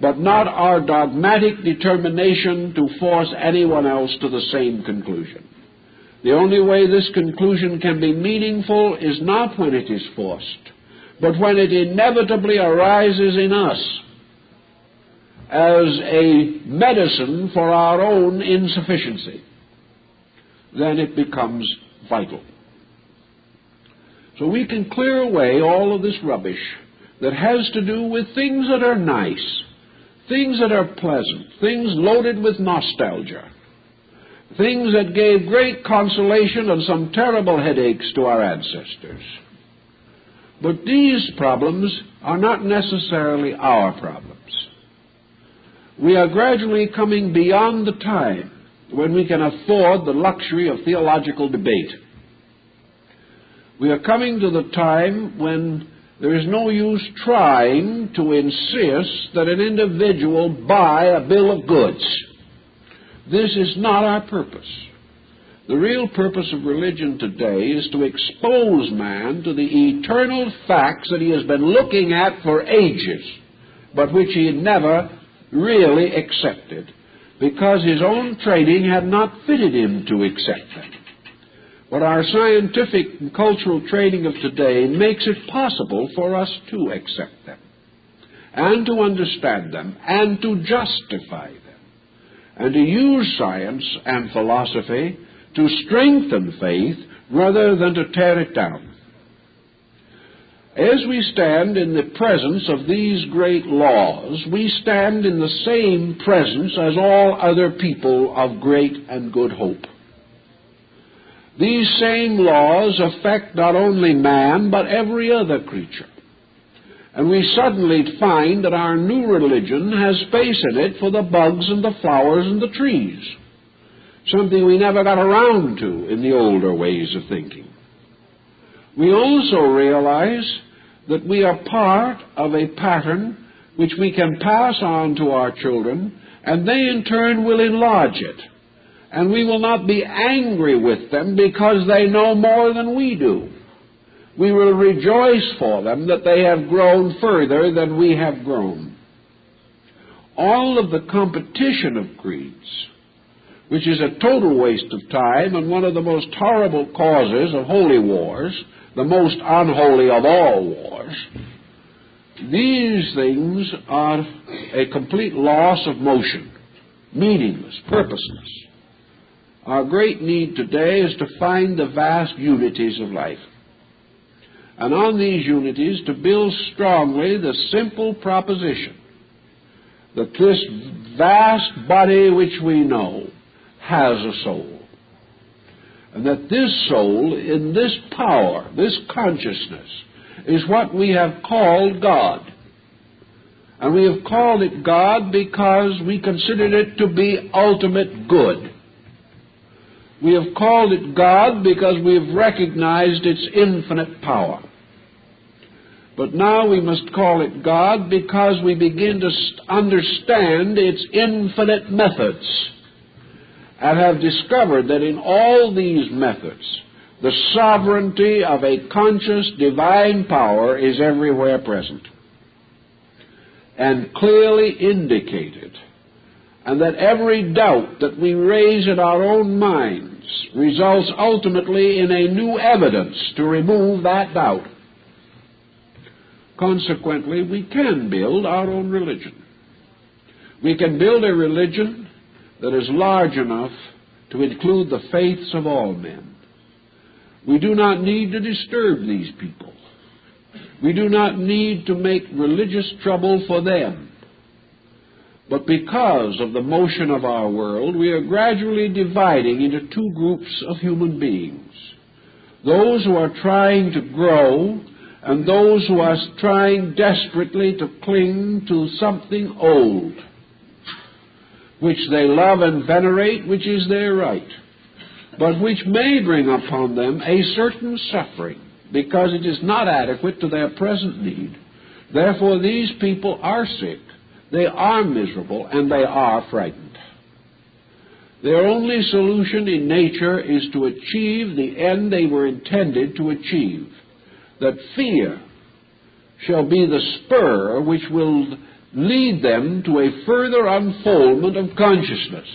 but not our dogmatic determination to force anyone else to the same conclusion. The only way this conclusion can be meaningful is not when it is forced, but when it inevitably arises in us. as a medicine for our own insufficiency, then it becomes vital. So we can clear away all of this rubbish that has to do with things that are nice, things that are pleasant, things loaded with nostalgia, things that gave great consolation and some terrible headaches to our ancestors. But these problems are not necessarily our problems. We are gradually coming beyond the time when we can afford the luxury of theological debate. We are coming to the time when there is no use trying to insist that an individual buy a bill of goods. This is not our purpose. The real purpose of religion today is to expose man to the eternal facts that he has been looking at for ages, but which he had never really accepted, because his own training had not fitted him to accept them. But our scientific and cultural training of today makes it possible for us to accept them, and to understand them, and to justify them, and to use science and philosophy to strengthen faith rather than to tear it down. As we stand in the presence of these great laws, we stand in the same presence as all other people of great and good hope. These same laws affect not only man, but every other creature. And we suddenly find that our new religion has space in it for the bugs and the flowers and the trees something we never got around to in the older ways of thinking. We also realize that we are part of a pattern which we can pass on to our children, and they in turn will enlarge it. And we will not be angry with them because they know more than we do. We will rejoice for them that they have grown further than we have grown. All of the competition of creeds which is a total waste of time and one of the most horrible causes of holy wars, the most unholy of all wars, these things are a complete loss of motion, meaningless, purposeless. Our great need today is to find the vast unities of life. And on these unities to build strongly the simple proposition that this vast body which we know has a soul. And that this soul, in this power, this consciousness, is what we have called God. And we have called it God because we considered it to be ultimate good. We have called it God because we have recognized its infinite power. But now we must call it God because we begin to understand its infinite methods and have discovered that in all these methods, the sovereignty of a conscious divine power is everywhere present and clearly indicated, and that every doubt that we raise in our own minds results ultimately in a new evidence to remove that doubt. Consequently, we can build our own religion. We can build a religion that is large enough to include the faiths of all men. We do not need to disturb these people. We do not need to make religious trouble for them. But because of the motion of our world, we are gradually dividing into two groups of human beings. Those who are trying to grow and those who are trying desperately to cling to something old which they love and venerate, which is their right, but which may bring upon them a certain suffering, because it is not adequate to their present need. Therefore, these people are sick, they are miserable, and they are frightened. Their only solution in nature is to achieve the end they were intended to achieve, that fear shall be the spur which will lead them to a further unfoldment of consciousness.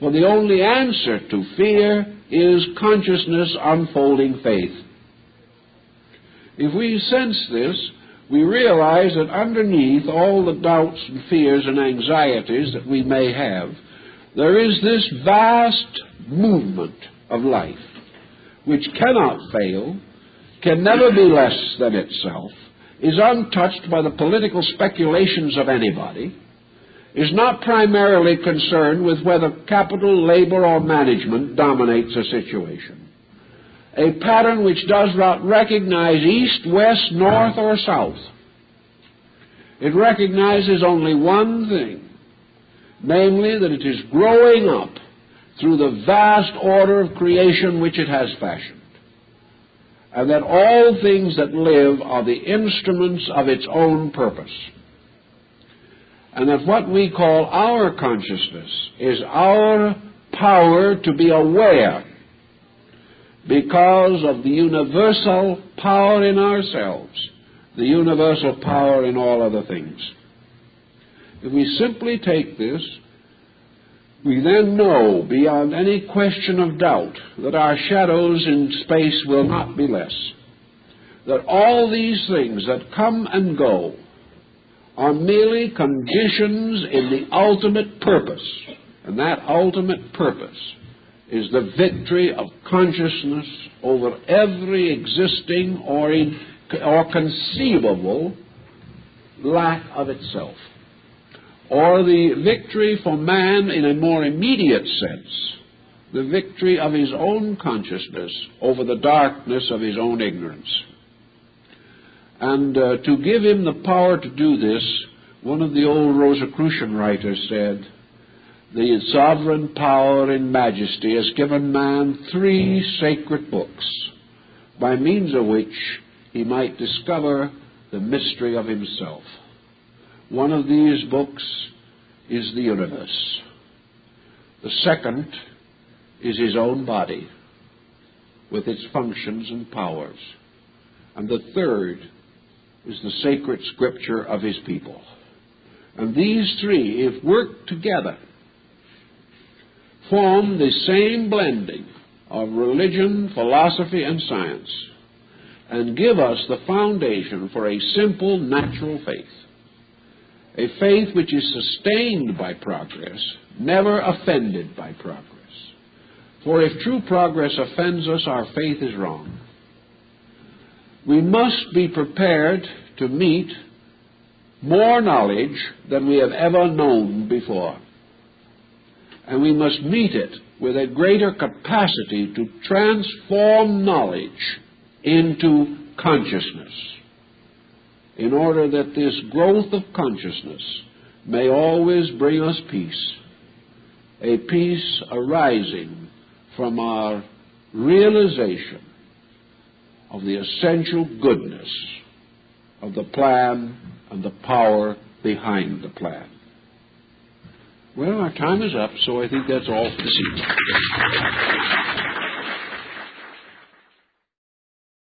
For the only answer to fear is consciousness unfolding faith. If we sense this, we realize that underneath all the doubts and fears and anxieties that we may have, there is this vast movement of life which cannot fail, can never be less than itself, is untouched by the political speculations of anybody, is not primarily concerned with whether capital, labor, or management dominates a situation. A pattern which does not recognize east, west, north, or south. It recognizes only one thing, namely that it is growing up through the vast order of creation which it has fashioned, and that all things that live are the instruments of its own purpose, and that what we call our consciousness is our power to be aware because of the universal power in ourselves, the universal power in all other things. If we simply take this we then know beyond any question of doubt that our shadows in space will not be less. That all these things that come and go are merely conditions in the ultimate purpose. And that ultimate purpose is the victory of consciousness over every existing or, in, or conceivable lack of itself or the victory for man in a more immediate sense, the victory of his own consciousness over the darkness of his own ignorance. And uh, to give him the power to do this, one of the old Rosicrucian writers said, the sovereign power and majesty has given man three sacred books, by means of which he might discover the mystery of himself. One of these books is the universe. The second is his own body with its functions and powers. And the third is the sacred scripture of his people. And these three, if worked together, form the same blending of religion, philosophy, and science, and give us the foundation for a simple natural faith a faith which is sustained by progress, never offended by progress. For if true progress offends us, our faith is wrong. We must be prepared to meet more knowledge than we have ever known before. And we must meet it with a greater capacity to transform knowledge into consciousness in order that this growth of consciousness may always bring us peace, a peace arising from our realization of the essential goodness of the plan and the power behind the plan. Well, our time is up, so I think that's all for this evening.